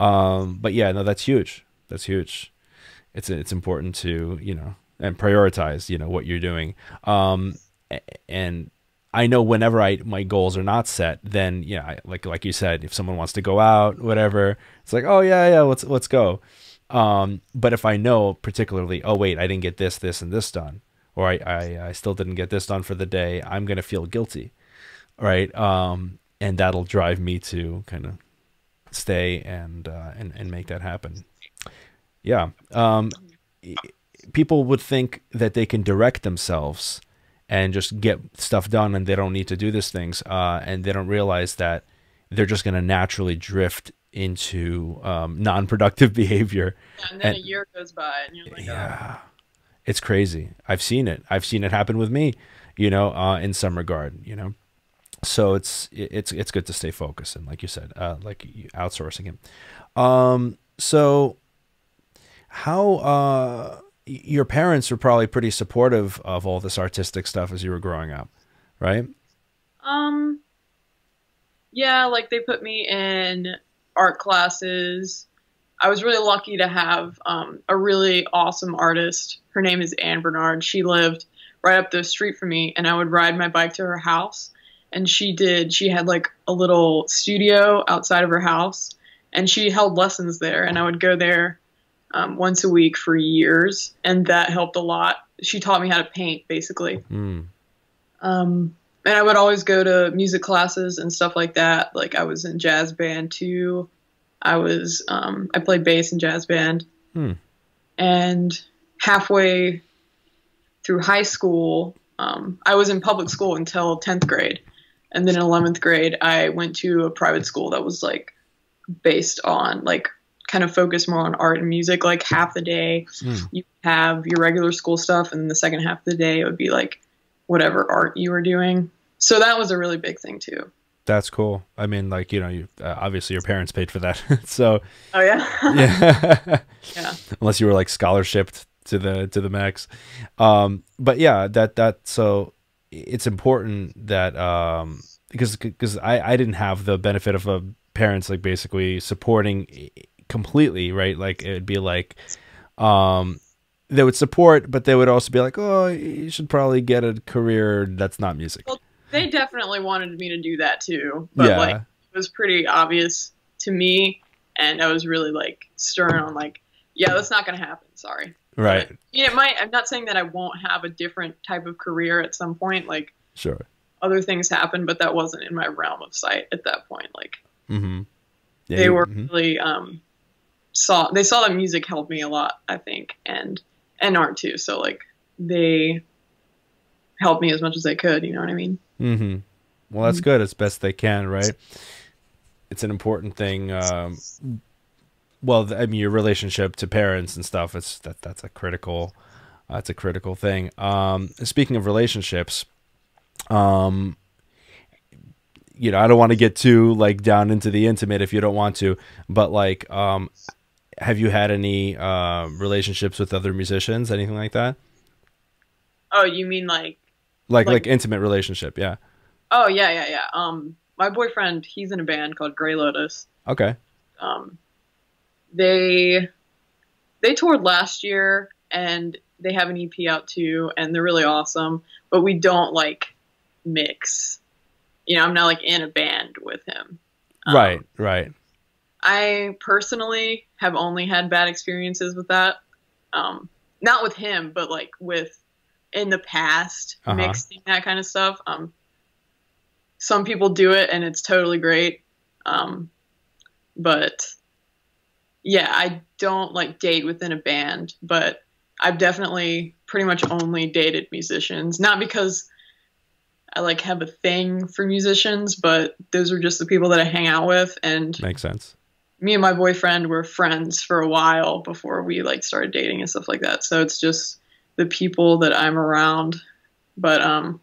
um but yeah no that's huge. That's huge. It's it's important to you know and prioritize you know what you're doing. Um and I know whenever I my goals are not set, then yeah, I, like like you said, if someone wants to go out, whatever, it's like oh yeah yeah let's let's go, Um, but if I know particularly, oh wait, I didn't get this, this, and this done, or I, I, I still didn't get this done for the day, I'm gonna feel guilty, right? Um, and that'll drive me to kind of stay and uh, and and make that happen. Yeah. Um, people would think that they can direct themselves and just get stuff done, and they don't need to do these things, uh, and they don't realize that they're just going to naturally drift into um, non-productive [LAUGHS] behavior. Yeah, and then and, a year goes by, and you're like, yeah, oh. it's crazy. I've seen it. I've seen it happen with me. You know, uh, in some regard. You know, so it's it's it's good to stay focused and, like you said, uh, like outsourcing it. Um, so how uh, your parents were probably pretty supportive of all this artistic stuff as you were growing up, right? Um, yeah, like they put me in art classes. I was really lucky to have um, a really awesome artist. Her name is Anne Bernard. She lived right up the street from me, and I would ride my bike to her house. And she did, she had like a little studio outside of her house, and she held lessons there. And I would go there um, once a week for years, and that helped a lot. She taught me how to paint, basically. Mm. Um, and I would always go to music classes and stuff like that. Like I was in jazz band too. I was um, I played bass in jazz band. Hmm. And halfway through high school, um, I was in public school until tenth grade, and then in eleventh grade, I went to a private school that was like based on like kind of focused more on art and music. Like half the day, hmm. you have your regular school stuff, and then the second half of the day it would be like whatever art you were doing. So that was a really big thing too. That's cool. I mean, like you know, you uh, obviously your parents paid for that, [LAUGHS] so. Oh yeah. [LAUGHS] yeah. yeah. Unless you were like scholarshiped to the to the max, um, but yeah, that that so it's important that um because because I I didn't have the benefit of a parents like basically supporting completely right like it'd be like um they would support, but they would also be like, "Oh, you should probably get a career that's not music." Well, they definitely wanted me to do that too, but yeah. like it was pretty obvious to me, and I was really like stern on like, "Yeah, that's not going to happen." Sorry. Right. You it might. I'm not saying that I won't have a different type of career at some point. Like, sure. Other things happen, but that wasn't in my realm of sight at that point. Like, mm-hmm. yeah, they were mm-hmm. really um, saw they saw that music helped me a lot. I think, and and art too. So like they helped me as much as they could. You know what I mean? Mm-hmm. Well, that's mm-hmm. good. As best they can, right? It's an important thing. Um, well, I mean, your relationship to parents and stuff. It's that that's a critical. That's a critical thing. Um, speaking of relationships, um, you know, I don't want to get too like down into the intimate if you don't want to, but like, um, have you had any uh, relationships with other musicians, anything like that? Oh, you mean like like like, like intimate relationship? Yeah. Oh yeah, yeah, yeah. Um, my boyfriend, he's in a band called Grey Lotus. Okay. Um, they they toured last year and they have an EP out too, and they're really awesome. But we don't like mix. You know, I'm not like in a band with him. Um, right, right. I personally have only had bad experiences with that. Um, not with him, but like with in the past uh-huh. mixing that kind of stuff. Um, some people do it and it's totally great. Um, but yeah, I don't like date within a band, but I've definitely pretty much only dated musicians. Not because I like have a thing for musicians, but those are just the people that I hang out with and makes sense me and my boyfriend were friends for a while before we like started dating and stuff like that. So it's just the people that I'm around. But um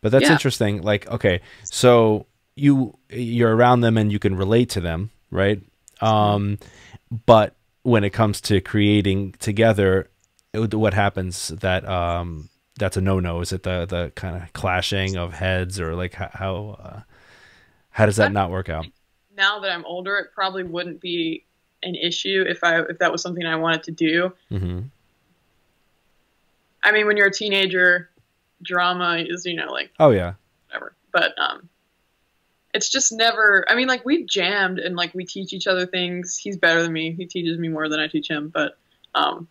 But that's yeah. interesting. Like okay, so you you're around them and you can relate to them, right? Um but when it comes to creating together, what happens that um that's a no-no is it the the kind of clashing of heads or like how uh, how does that not work out now that I'm older, it probably wouldn't be an issue if I if that was something I wanted to do. Mm-hmm. I mean, when you're a teenager, drama is you know like oh yeah whatever. But um, it's just never i mean like we've jammed and like we teach each other things. He's better than me. He teaches me more than i teach him but um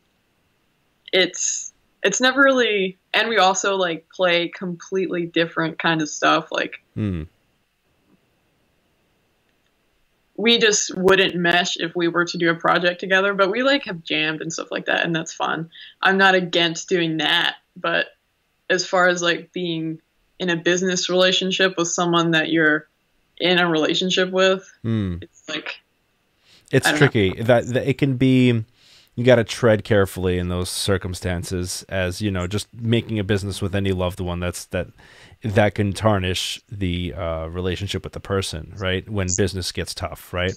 it's it's never really and we also like play completely different kind of stuff like Hmm. we just wouldn't mesh if we were to do a project together but we like have jammed and stuff like that and that's fun. I'm not against doing that but as far as like being in a business relationship with someone that you're in a relationship with Hmm. it's like It's tricky. That, that it can be. You got to tread carefully in those circumstances, as you know, just making a business with any loved one. That's that that can tarnish the uh, relationship with the person, right? When business gets tough, right?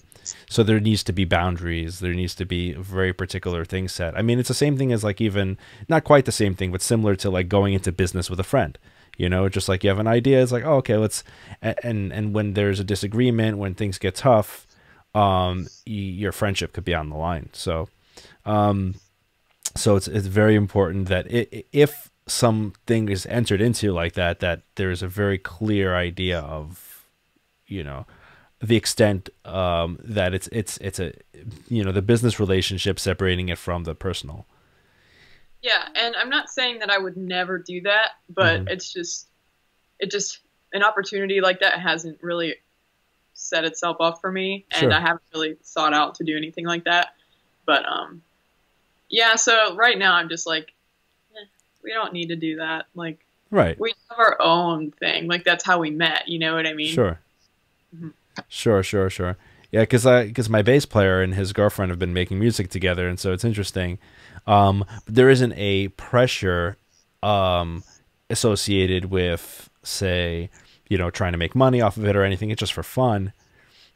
So there needs to be boundaries. There needs to be a very particular thing set. I mean, it's the same thing as like even not quite the same thing, but similar to like going into business with a friend. You know, just like you have an idea, it's like, oh, okay, let's. And and when there's a disagreement, when things get tough, um, your friendship could be on the line. So, um, so it's it's very important that i i- if something is entered into like that, that there is a very clear idea of, you know, the extent um, that it's it's it's a, you know, the business relationship separating it from the personal. Yeah and i'm not saying that i would never do that but Mhm. it's just it just an opportunity like that hasn't really set itself up for me and Sure. i haven't really sought out to do anything like that but um yeah so right now i'm just like eh, we don't need to do that like Right. we have our own thing like that's how we met you know what i mean Sure. Mhm. Sure, sure, sure. Yeah, because I because my bass player and his girlfriend have been making music together, and so it's interesting. Um, but there isn't a pressure um, associated with, say, you know, trying to make money off of it or anything. It's just for fun,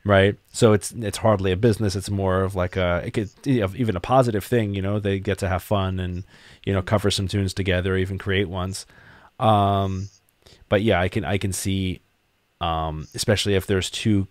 right? So it's it's hardly a business. It's more of like a it could even a positive thing. You know, they get to have fun and you know cover some tunes together, even create ones. Um, but yeah, I can I can see um, especially if there's two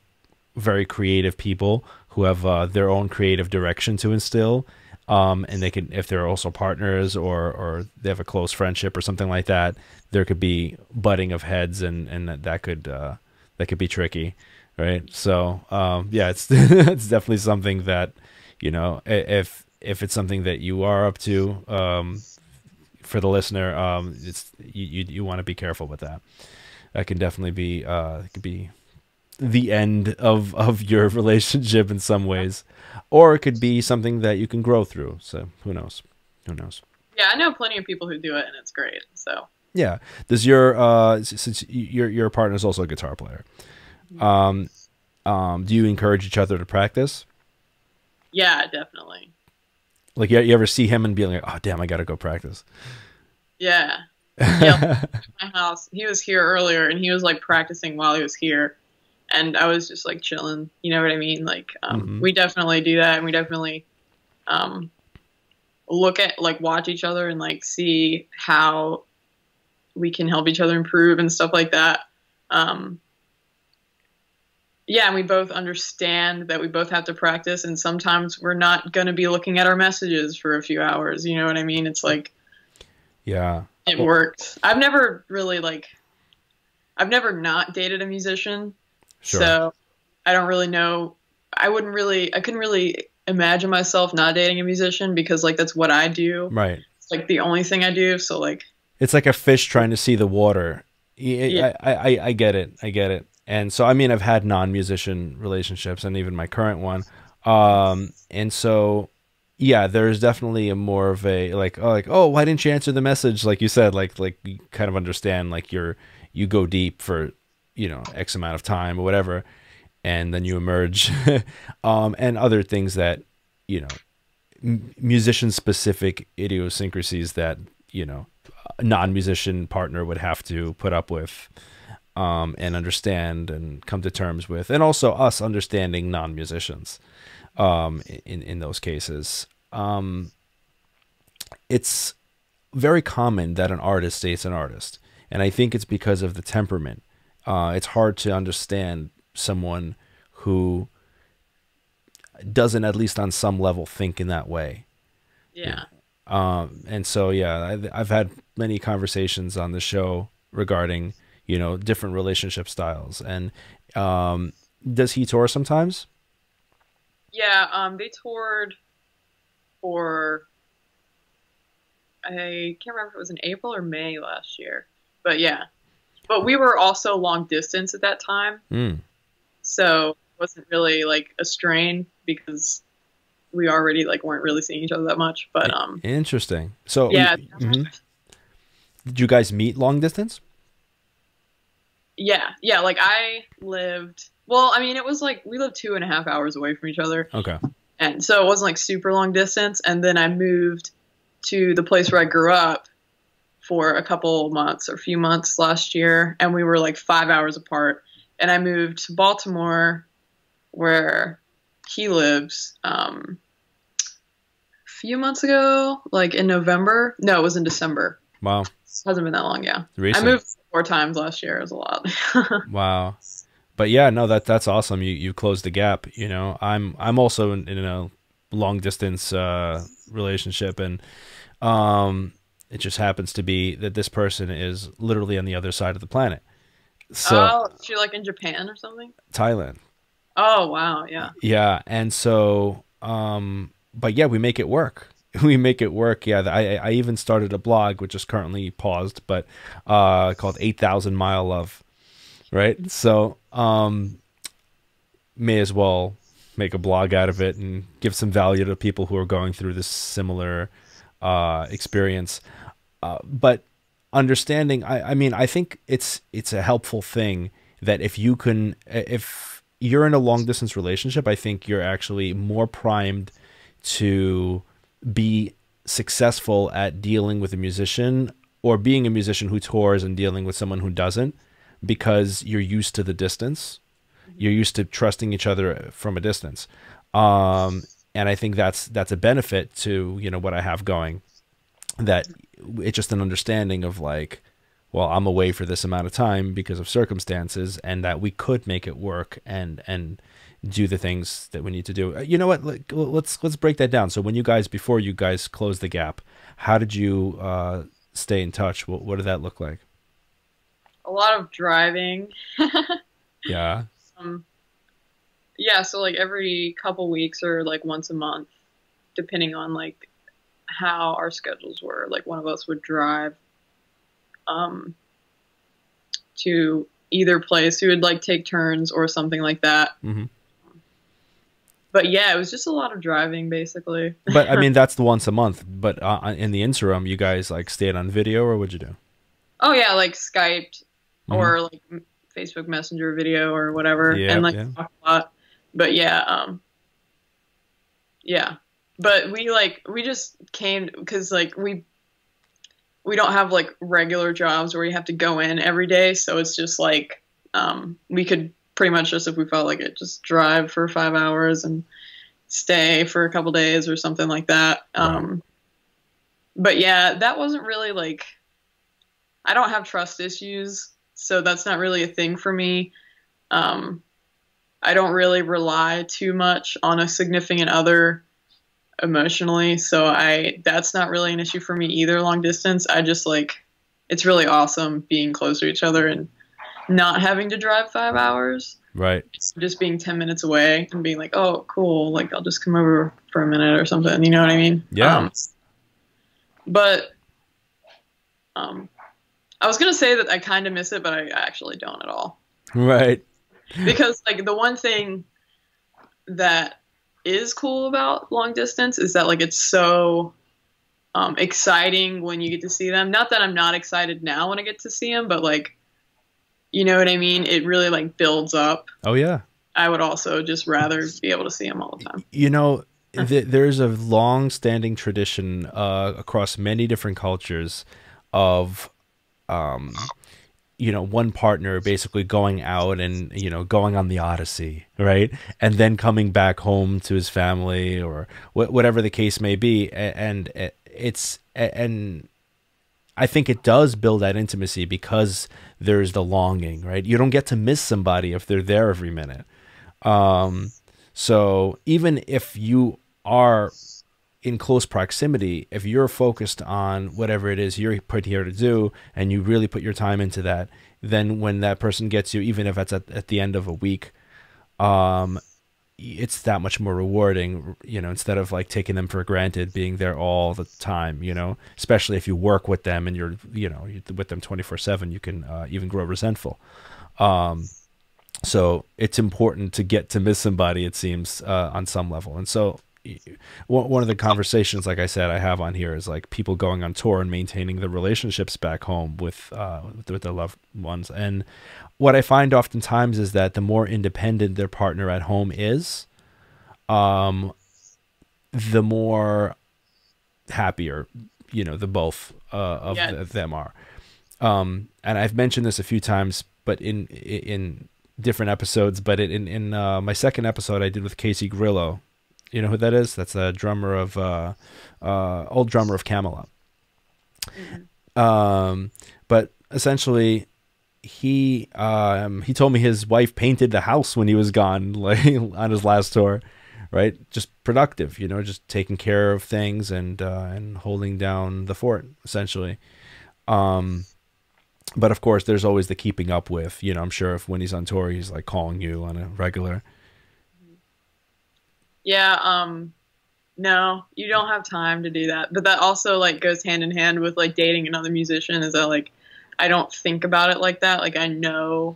very creative people who have uh, their own creative direction to instill um, and they can if they're also partners or or they have a close friendship or something like that there could be butting of heads and and that, that could uh, that could be tricky right? So um, yeah it's [LAUGHS] it's definitely something that you know if if it's something that you are up to um, for the listener um, it's you you, you want to be careful with that. That can definitely be uh could be the end of of your [LAUGHS] relationship in some ways or it could be something that you can grow through so who knows? Who knows? Yeah i know plenty of people who do it and it's great so. Yeah. Does your uh since your your partner is also a guitar player um um do you encourage each other to practice? Yeah definitely. Like you, you ever see him and be like oh damn i gotta go practice. Yeah. [LAUGHS] Yeah. my house. He was here earlier and he was like practicing while he was here. And I was just like chilling. You know what I mean? Like, um, Mhm. we definitely do that and we definitely um, look at, like, watch each other and like see how we can help each other improve and stuff like that. Um, yeah, and we both understand that we both have to practice, and sometimes we're not going to be looking at our messages for a few hours. You know what I mean? It's like, yeah it Well- worked. I've never really like I've never not dated a musician. Sure So I don't really know I wouldn't really I couldn't really imagine myself not dating a musician because like that's what I do. right It's like the only thing I do. So like it's like a fish trying to see the water. Yeah. I, I, I get it. I get it. And so, I mean, I've had non-musician relationships and even my current one. Um, and so, yeah, there's definitely a more of a like, oh, like, oh, why didn't you answer the message? Like you said, like, like you kind of understand, like you're, you go deep for, you know, X amount of time or whatever. And then you emerge, [LAUGHS] um, and other things that, you know, musician specific idiosyncrasies that, you know, a non-musician partner would have to put up with um, and understand and come to terms with, and also us understanding non-musicians um, in in those cases. Um, it's very common that an artist stays an artist, and I think it's because of the temperament. Uh, it's hard to understand someone who doesn't, at least on some level, think in that way. yeah. Um, and so, yeah, I've, I've had many conversations on the show regarding, you know, different relationship styles. And Um, does he tour sometimes? Yeah, um, they toured for I can't remember if it was in April or May last year, but yeah. But we were also long distance at that time, Mm. so it wasn't really like a strain because we already like weren't really seeing each other that much. But um, Interesting. So yeah, mhm. Did you guys meet long distance? yeah, yeah. Like I lived. Well, I mean, it was like we lived two and a half hours away from each other. Okay. and so it wasn't like super long distance and then i moved to the place where i grew up for a couple months or a few months last year and we were like five hours apart and i moved to baltimore where he lives um, a few months ago like in november no it was in december Wow. it hasn't been that long yeah Recent. i moved four times last year it was a lot [LAUGHS] Wow. But yeah, no, that that's awesome. You you closed the gap. You know, I'm I'm also in, in a long distance uh, relationship, and um, it just happens to be that this person is literally on the other side of the planet. So oh she like in japan or something Thailand. oh wow yeah Yeah, and so, um, but yeah, we make it work. [LAUGHS] We make it work. Yeah, I I even started a blog which is currently paused, but uh, called Eight Thousand Mile Love. Right. So, um, may as well make a blog out of it and give some value to people who are going through this similar uh, experience. Uh, but understanding, I, I mean, I think it's it's a helpful thing that if you can, if you're in a long distance relationship, I think you're actually more primed to be successful at dealing with a musician or being a musician who tours and dealing with someone who doesn't because you're used to the distance. You're used to trusting each other from a distance. Um, and i think that's that's a benefit to you know what i have going that it's just an understanding of like well i'm away for this amount of time because of circumstances and that we could make it work and and do the things that we need to do. Uh, you know what? Let's let's break that down. So when you guys before you guys closed the gap how did you uh, stay in touch? What, what did that look like? A lot of driving. [LAUGHS] Yeah. Um, yeah, so like every couple weeks or like once a month, depending on like how our schedules were, like one of us would drive um, to either place. We would like take turns or something like that. Mm-hmm. But yeah, it was just a lot of driving basically. but I mean, [LAUGHS] that's the once a month. But uh, in the interim, you guys like stayed on video, or what'd you do? Oh yeah, like Skyped Mhm. or like Facebook Messenger video or whatever, Yeah, and like yeah. talk a lot. But yeah, um, yeah. But we like we just came because like we we don't have like regular jobs where you have to go in every day, so it's just like um, we could pretty much just if we felt like it, just drive for five hours and stay for a couple days or something like that. Um, but yeah, that wasn't really like I don't have trust issues, so that's not really a thing for me. Um, I don't really rely too much on a significant other emotionally, so I that's not really an issue for me either. Long distance, I just like it's really awesome being close to each other and not having to drive five hours. Right. Just being ten minutes away and being like, oh, cool, like I'll just come over for a minute or something. You know what I mean? Yeah. Um, but um, I was gonna say that I kind of miss it, but I actually don't at all. Right. Because like the one thing that is cool about long distance is that like it's so um, exciting when you get to see them. Not that I'm not excited now when I get to see them, but like, you know what I mean. It really like builds up. Oh yeah. I would also just rather be able to see them all the time. You know, [LAUGHS] th- there's a long-standing tradition uh, across many different cultures of, um, you know, one partner basically going out and you know going on the odyssey, right, and then coming back home to his family or wh- whatever the case may be, and it's and I think it does build that intimacy because there's the longing, right? You don't get to miss somebody if they're there every minute. Um, so even if you are in close proximity, if you're focused on whatever it is you're put here to do and you really put your time into that, then when that person gets you, even if it's at, at the end of a week, um, it's that much more rewarding, you know, instead of like taking them for granted being there all the time, you know, especially if you work with them and you're, you know, with them 24 seven, you can uh, even grow resentful. Um, so it's important to get to miss somebody, it seems, uh, on some level. And so one of the conversations, like I said, I have on here is like people going on tour and maintaining the relationships back home with, uh, with their loved ones. And what I find oftentimes is that the more independent their partner at home is, um, the more happier, you know, the both uh, of yeah. the, them are. Um, and I've mentioned this a few times, but in in different episodes. But in in uh, my second episode I did with Casey Grillo, you know who that is? That's a drummer of uh, uh, old drummer of Kamelot. Mm-hmm. Um, but essentially, he um, he told me his wife painted the house when he was gone, [LAUGHS] like on his last tour, right? Just productive, you know, just taking care of things and uh, and holding down the fort, essentially. Um, but of course, there's always the keeping up with. You know, I'm sure if when he's on tour, he's like calling you on a regular. Yeah. Um. No, you don't have time to do that. But that also like goes hand in hand with like dating another musician. Is that like I don't think about it like that. Like I know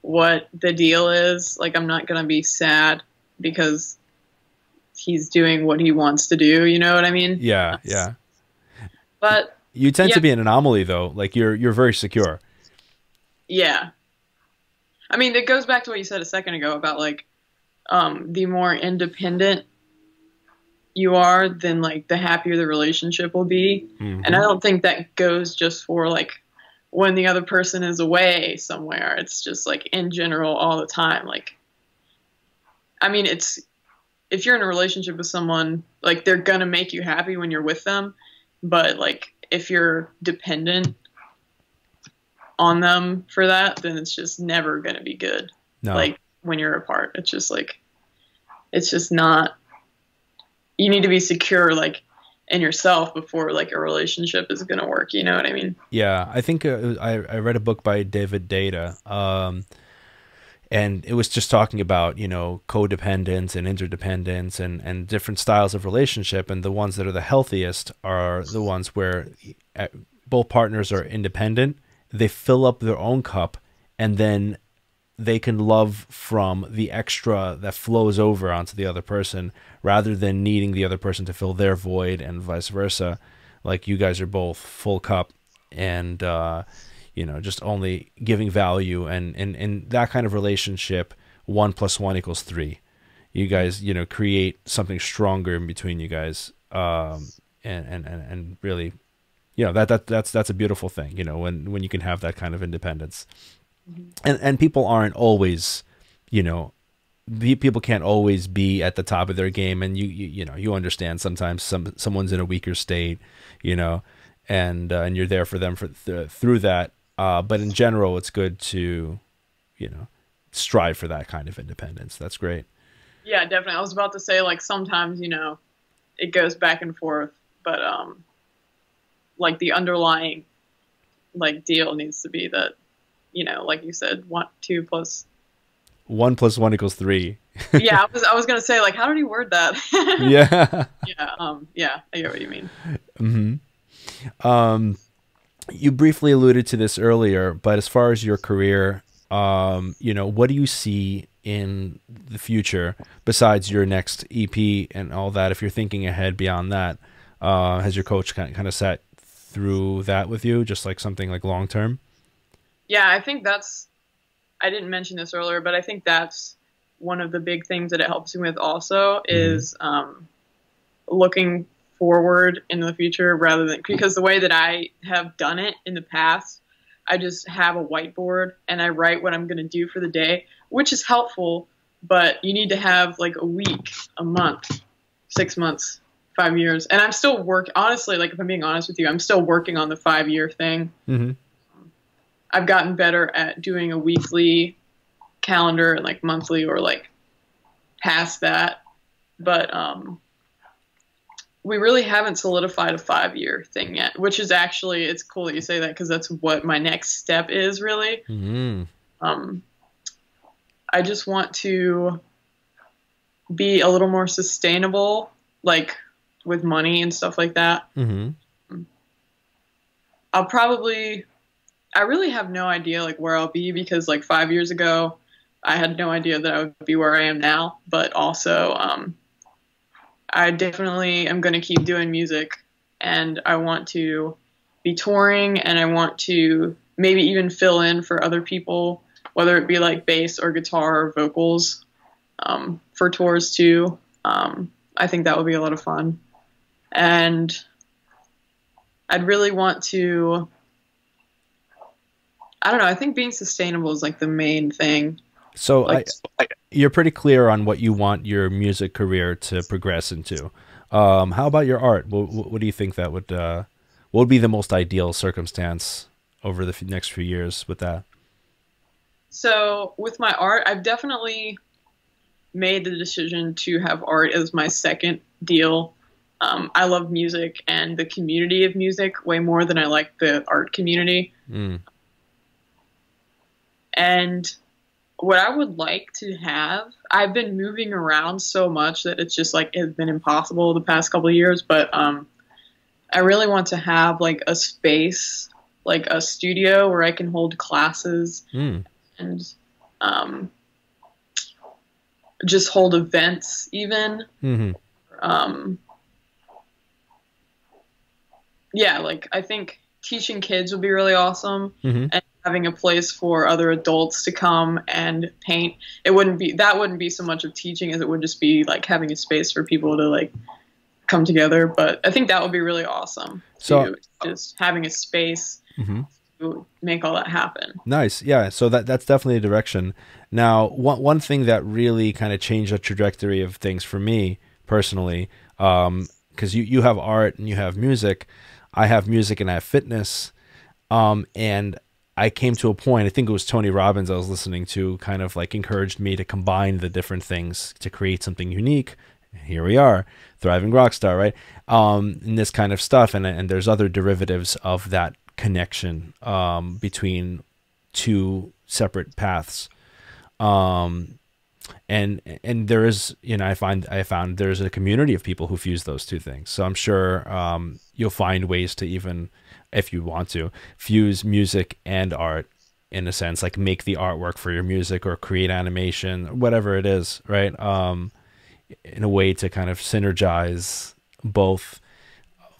what the deal is. Like I'm not gonna be sad because he's doing what he wants to do. You know what I mean? Yeah, yeah. But you tend yeah. to be an anomaly though. Like you're you're very secure. Yeah. I mean, it goes back to what you said a second ago about like um, the more independent you are, then like the happier the relationship will be. Mm-hmm. And I don't think that goes just for like when the other person is away somewhere. It's just like in general all the time. Like, I mean, it's if you're in a relationship with someone, like they're gonna make you happy when you're with them, but like if you're dependent on them for that, then it's just never gonna be good. No. Like when you're apart, it's just like it's just not. You need to be secure, like in yourself before like a relationship is going to work. You know what I mean? Yeah, I think uh, I I read a book by David Deida. um, and it was just talking about you know codependence and interdependence and and different styles of relationship, and the ones that are the healthiest are the ones where uh, both partners are independent. They fill up their own cup, and then they can love from the extra that flows over onto the other person rather than needing the other person to fill their void and vice versa. Like you guys are both full cup and uh, you know just only giving value and and in that kind of relationship one plus one equals three. You guys you know create something stronger in between you guys um, and, and and and really you know that that that's that's a beautiful thing you know when when you can have that kind of independence and and people aren't always, you know, people can't always be at the top of their game, and you you, you know you understand sometimes some someone's in a weaker state, you know, and uh, and you're there for them for th- through that. Uh, but in general, it's good to, you know, strive for that kind of independence. That's great. Yeah, definitely. I was about to say like sometimes you know, it goes back and forth, but um, like the underlying like deal needs to be that you know, like you said, one, two. One plus one equals three. [LAUGHS] yeah, I was, I was gonna say like, how did he word that? [LAUGHS] yeah. Yeah. Um. Yeah, I get what you mean. Hmm. Um, you briefly alluded to this earlier, but as far as your career, um, you know, what do you see in the future besides your next EP and all that? If you're thinking ahead beyond that, uh, has your coach kind of, kind of sat through that with you, just like something like long term? Yeah, I think that's. I didn't mention this earlier, but I think that's one of the big things that it helps me with. Also, mm-hmm. is um, looking forward in the future rather than because the way that I have done it in the past, I just have a whiteboard and I write what I'm going to do for the day, which is helpful. But you need to have like a week, a month, six months, five years, and I'm still work. Honestly, like if I'm being honest with you, I'm still working on the five year thing. Mm-hmm. I've gotten better at doing a weekly calendar and like monthly or like past that. But um, we really haven't solidified a five year thing yet, which is actually it's cool that you say that because that's what my next step is really. Mm-hmm. Um, I just want to be a little more sustainable, like with money and stuff like that. Mm-hmm. I'll probably, I really have no idea like where I'll be because like five years ago, I had no idea that I would be where I am now. But also, um, I definitely am going to keep doing music, and I want to be touring, and I want to maybe even fill in for other people, whether it be like bass or guitar or vocals, um, for tours too. Um, I think that would be a lot of fun, and I'd really want to. I don't know. I think being sustainable is like the main thing. So Like, I, you're pretty clear on what you want your music career to progress into. Um, how about your art? What, what, do you think that would uh, what would be the most ideal circumstance over the f- next few years with that? So with my art, I've definitely made the decision to have art as my second deal. Um, I love music and the community of music way more than I like the art community. Mm. And what I would like to have, I've been moving around so much that it's just like it's been impossible the past couple of years. But um, I really want to have like a space, like a studio where I can hold classes Mm. and um, just hold events even hmm um, yeah like i think teaching kids would be really awesome hmm and having a place for other adults to come and paint it wouldn't be that wouldn't be so much of teaching as it would just be like having a space for people to like come together but i think that would be really awesome So- just having a space hmm to make all that happen Nice. Yeah. So that that's definitely a direction. Now, one one thing that really kind of changed the trajectory of things for me personally, because you you have art and you have music, I have music and I have fitness, um, and I came to a point. I think it was Tony Robbins I was listening to, kind of like encouraged me to combine the different things to create something unique. Here we are, thriving rock star, right? Um, and this kind of stuff, and and there's other derivatives of that connection um, between two separate paths um and and there is you know i find i found there's a community of people who fuse those two things. So i'm sure um you'll find ways to even if you want to fuse music and art in a sense like make the artwork for your music or create animation whatever it is right? Um in a way to kind of synergize both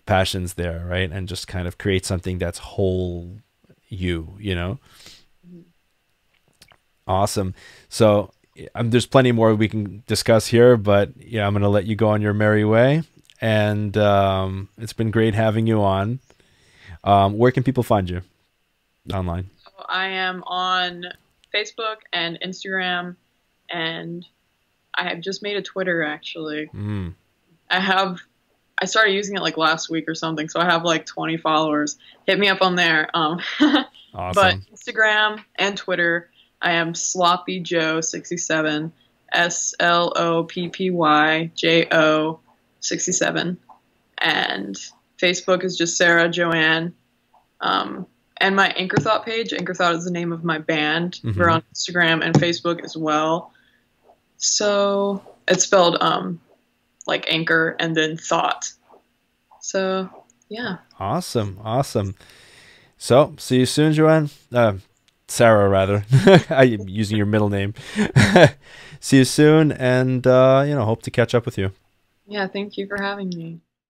passions there right? And just kind of create something that's whole you you know? Awesome. So um, there's plenty more we can discuss here but yeah i'm gonna let you go on your merry way and um, it's been great having you on um, where can people find you online I am on Facebook and Instagram, and I have just made a Twitter actually. mm. I have, I started using it like last week or something, so I have like 20 followers. Hit me up on there. Um, [LAUGHS] but Instagram and Twitter, I am Sloppy Joe 67, S L O P P Y J O 67, and Facebook is just Sarah Joanne. Um, and my Anchor Thought page, Anchor Thought is the name of my band. Mhm. We're on Instagram and Facebook as well. So it's spelled um, like Anchor and then Thought. So yeah. Awesome, awesome. So, see you soon, Joanne. Uh, Sarah, rather. [LAUGHS] I'm using your middle name. [LAUGHS] see you soon, and uh, you know, hope to catch up with you. Yeah, thank you for having me.